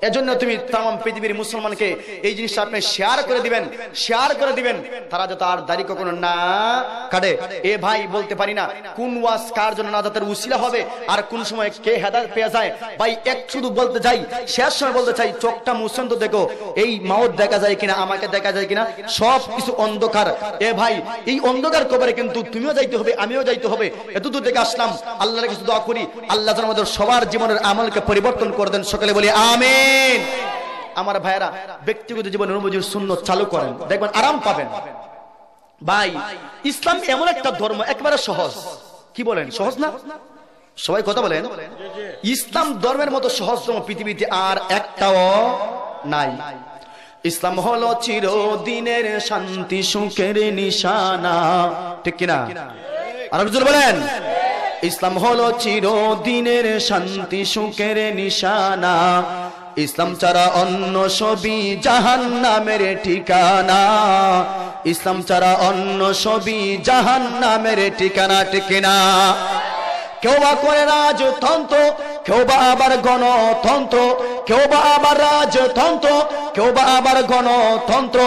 এজন্য তুমি তাম পৃথিবীর মুসলমানকে এই জিনিসটা আপনি শেয়ার করে দিবেন শেয়ার করে দিবেন। তারা যাতে আর দাড়ি কখনো না কাটে। এ ভাই, বলতে পারি না কোন ওয়াজ কার জন্য নাজাতের উসিলা হবে আর কোন সময় কে হেদায়ত পেয়ে যায়। ভাই, এক শুধু বলতে চাই, শেষ সময় বলতে চাই, চোখটা মুসন তো দেখো, এই মাওত দেখা যায় কিনা, আমাকে দেখা যায় কিনা, সব কিছু অন্ধকার। এ ভাই, এই অন্ধকার কবরে কিন্তু তুমিও যাইতে হবে, আমিও যাইতে হবে। এত দূর থেকে আসলাম, আল্লাহর কাছে দোয়া করি, আল্লাহ যেন আমাদের সবার জীবনের আমলকে পরিবর্তন করে দেন, সকালে বলি, আমিন। আমার ভাইয়েরা, ব্যক্তিগত জীবনে নবজির শূন্য চালু করেন, দেখবেন আরাম পাবেন। ভাই, ইসলাম এমন একটা ধর্ম, একেবারে সহজ। কি বলেন, সহজ না? সবাই কথা বলেন? ইসলাম ধর্মের মতো সহজ ধর্ম পৃথিবীতে আর একটাও নাই। ইসলাম হলো চিরদিনের শান্তি, সুখের নিশানা। ঠিক কিনা? আর বলেন। ইসলাম হলো চিরদিনের শান্তি, সুখের নিশানা। ইসলাম ছাড়া অন্য সবই জাহান নামের ঠিকানা। ইসলাম ছাড়া অন্য সবই জাহান নামের ঠিকানা ঠিকানা কেউ বা করে রাজতন্ত্র, কেউ বা আবার গণতন্ত্র কেউ বা আবার রাজতন্ত্র, কেউ বা আবার গণতন্ত্র,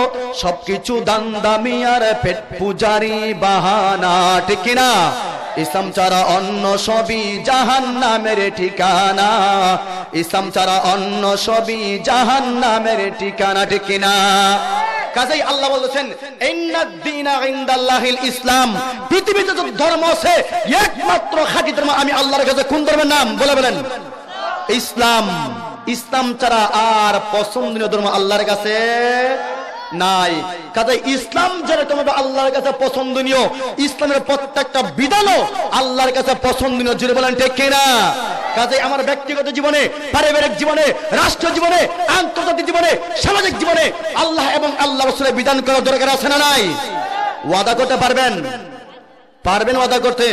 সবকিছু দান্দামি আর পেট পূজারি বাহানা, ঠিক কিনা? ইসলাম ছাড়া অন্য সবই জাহান নামের ঠিকানা। ইসলাম ছাড়া অন্য সবই জাহান নামের ঠিকানা, ঠিক কিনা? কাজেই আল্লাহ বলেছেন ইসলাম। পৃথিবীতে যত ধর্ম আছে, একমাত্র খাঁটি ধর্ম আমি আল্লাহর কাছে কোন ধর্মের নাম, বলে বলেন। ইসলাম। ইসলাম ছাড়া আর পছন্দনীয় ধর্ম আল্লাহর কাছে নাই। কাজে ইসলাম যেরকম আল্লাহর কাছে পছন্দনীয়, ইসলামের প্রত্যেকটা বিধানও আল্লাহর কাছে পছন্দনীয় জুড়ে বলেন ঠিক কিনা? কাজে আমার ব্যক্তিগত জীবনে, পারিবারিক জীবনে রাষ্ট্র জীবনে, আন্তর্জাতিক জীবনে, সামাজিক জীবনে আল্লাহ এবং আল্লাহ রসুলের বিধান করার দরকার আছে না নাই? ওয়াদা করতে পারবেন? পারবেন ওয়াদা করতে?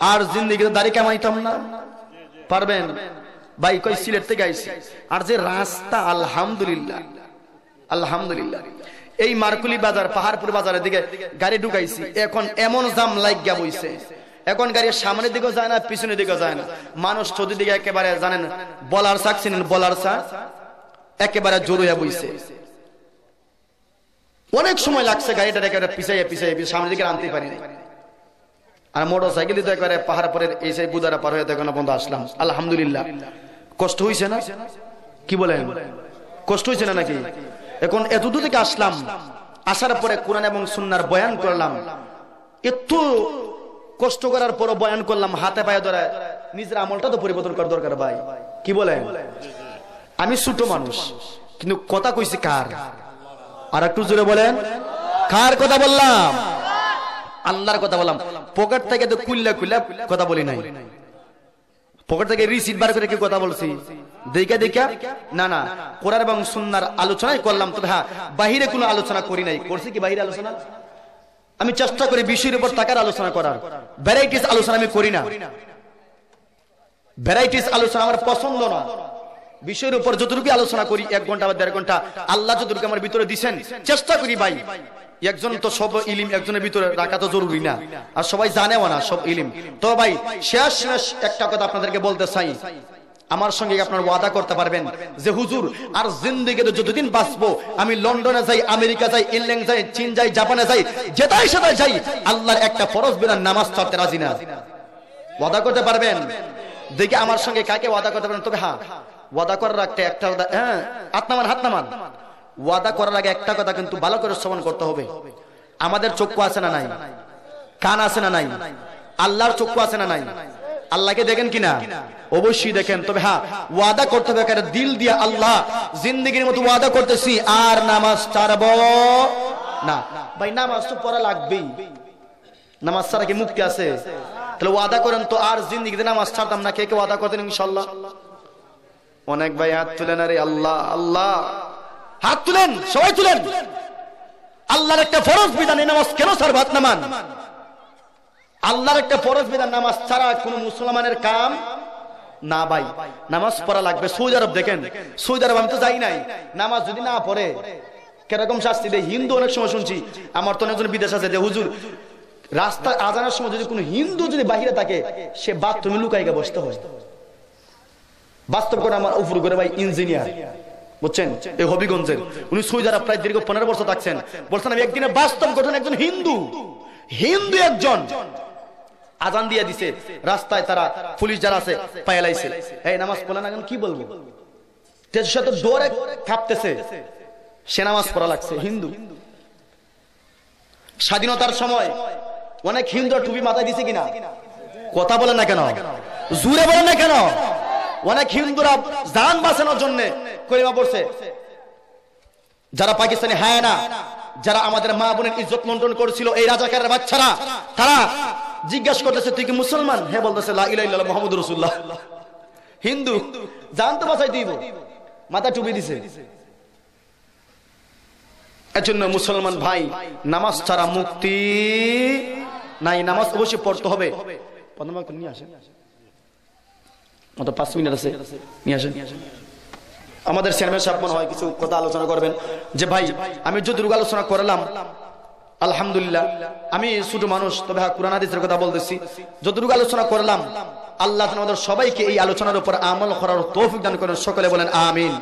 আর জিন্দিগিতে দাড়ি কামাইতাম না। পারবেন? ভাই, কই সিলেট থেকে আইছি? আর যে রাস্তা, আলহামদুলিল্লাহ। আলহামদুলিল্লাহ। এই মারকুলি বাজার, পাহাড়পুর বাজারের দিকে গাড়ি ঢুকাইছি। এখন এমন জাম লাগিয়া বইছে। এখন গাড়ির সামনের দিকেও যায় না, পিছনের দিকেও যায় না। মানুষ চতুর্দিকে একেবারে, জানেন, বলার শাক চিনেন, বলার শাক একেবারে জোরুয়া বইছে। অনেক সময় লাগছে গাড়িটা একেবারে পিছাইয়া পিছাইয়া সামনের দিকে আনতে পারি আর মোটর সাইকেল তো একবারে পাহাড় পরে এই সেই বুদারা পার হয়ে বন্ধু, আসলাম। আলহামদুলিল্লাহ। কষ্ট হয়েছে না? কি বলেন? কষ্ট হয়েছে না নাকি? এখন এতদূর থেকে আসলাম, আসার পরে কোরআন এবং সুন্নার বয়ান করলাম। একটু কষ্ট করার পর বয়ান করলাম, হাতে পায়ে ধরে। নিজের আমলটা তো পরিবর্তন করার দরকার ভাই। কি বলেন? আমি ছোট মানুষ, কিন্তু কথা কইছি কার? আর একটু জোরে বলেন। কার কথা বললাম? আল্লাহর কথা বললাম। পকেট থেকে তো কুল্লা কুল্লা কথা বলি নাই। পকেট থেকে রিসিট বার করে কি কথা বলছি? দেখা দেখা, না না, কোরআন এবং সুন্নার আলোচনাই করলাম। তবে হ্যাঁ বাহিরে কোনো আলোচনা করি নাই। করছি কি বাহিরে আলোচনা? আমি চেষ্টা করি বিষয়ের উপর টাকার আলোচনা করার। ভ্যারাইটিস আলোচনা আমি করি না। ভ্যারাইটিস আলোচনা আমার পছন্দ না। বিষয়ের উপর যতটুকু আলোচনা করি, এক ঘণ্টা বা দেড় ঘণ্টা, আল্লাহ যতটুকু আমার ভিতরে দিছেন, চেষ্টা করি ভাই। একজন তো সব ইলিম একজনের ভিতরে রাখা তো জরুরি না। আর সবাই জানেও না সব ইলিম। তো ভাই, শেষ শেষ একটা কথা আপনাদেরকে বলতে চাই। আমার সঙ্গে আপনার ওয়াদা করতে পারবেন যে, হুজুর, আর জিন্দিগিতে যতদিন বাঁচবো, আমি লন্ডনে যাই, আমেরিকা যাই, ইংল্যান্ড যাই, চীন যাই, জাপানে যাই যেটাই সেটাই যাই, আল্লাহর একটা ফরজ বিনা নামাজ ছাড়তে রাজি না। ওয়াদা করতে পারবেন? দেখি আমার সঙ্গে কাকে ওয়াদা করতে পারেন তবে হ্যাঁ ওয়াদা করার একটা একটা হ্যাঁ হাত নামান হাত নামান। ওয়াদা করার আগে একটা কথা কিন্তু ভালো করে শ্রবণ করতে হবে। আমাদের চক্ষু আছে না নাই? কান আছে না নাই? আল্লাহর চক্ষু আছে না নাই? আল্লাহকে দেখেন কিনা? অবশ্যই দেখেন। তবে হ্যাঁ ওয়াদা করতে হবে একেবারে দিল দিয়ে আল্লাহ, জিন্দগির মতো ওয়াদা করতেছি, আর নামাজ ছাড়ব না। ভাই, নামাজ তো পড়া লাগবেই। নামাজ ছাড়া কি মুক্তি আছে? তাহলে ওয়াদা করেন তো আর জিন্দিগিতে নামাজ ছাড়তাম না, কে কে ওয়াদা করতেন ইনশাল্লাহ? অনেক ভাই হাত তুলেন আরে আল্লাহ আল্লাহ। হাত তুলেন, সবাই তুলেন। আল্লাহর একটা ফরজ বিধান, এই নামাজ কেন ছাড়বো? হাত নামান। আল্লাহর একটা ফরজ বিধান, নামাজ ছাড়া কোন মুসলমানের কাম না ভাই। নামাজ পড়া লাগবে। সৌদি আরব দেখেন, সৌদি আরব আমি তো যাই নাই। নামাজ যদি না পড়ে, কীরকম শাস্তি দেয়? হিন্দু অনেক সময় শুনছি, আমার তো একজন বিদেশ আছে, যে হুজুর, রাস্তা আজানোর সময় যদি কোনো হিন্দু যদি বাহিরে থাকে, সে বাথরুমে লুকাইকে বসতে হয়। বাস্তব করে আমার উপর করে ভাই, ইঞ্জিনিয়ার। বুঝছেন? এই হবিগঞ্জের। উনি সৌদি আরব প্রায় দীর্ঘ পনেরো বছর থাকছেন। বলছেন, আমি একদিনে বাস্তব ঘটনা একজন হিন্দু। হিন্দু একজন। আজান দিয়ে দিছে। রাস্তায় তারা পুলিশ যারা আছে পায়ালাইছে এই নামাজ পড়ে না কি বলব? তেজের সাথে দৌড়ে কাঁপতেছে সে নামাজ পড়া লাগছে, হিন্দু। স্বাধীনতার সময় অনেক হিন্দু টুপি মাথায় দিছে কিনা? কথা বলে না কেন? জুড়ে বলে না কেন? অনেক হিন্দুরা জান বাঁচানোর জন্য কলিমা পড়ছে। যারা পাকিস্তানি হায় না যারা আমাদের মা বোনের ইজ্জত লন্ডন করেছিল এই রাজাকারের বাচ্চারা, তারা জিজ্ঞাসা করতেছে, তুই কি মুসলমান? হ্যাঁ বলতেছে ইলাহা ইল্লাল্লাহ হিন্দু জান তো বাঁচাই দিব। মাথা টুপি দিছে। এজন্য মুসলমান ভাই, নামাজ ছাড়া মুক্তি নাই। নামাজ অবশ্যই পড়তে হবে। নিয়ে আসেন। পাঁচ মিনিট আছে। নিয়ে আসেন। আমাদের চেয়ারম্যান সাহেব মনে হয় কিছু কথা আলোচনা করবেন। যে ভাই, আমি যতটুকু আলোচনা করলাম, আলহামদুলিল্লাহ, আমি ছোট মানুষ, তবে হ্যাঁ কোরআন কথা বলতেছি। যতটুকু আলোচনা করলাম, আল্লাহ আমাদের সবাইকে এই আলোচনার উপর আমল করার তৌফিক দান করেন। সকলে বলেন, আমিন।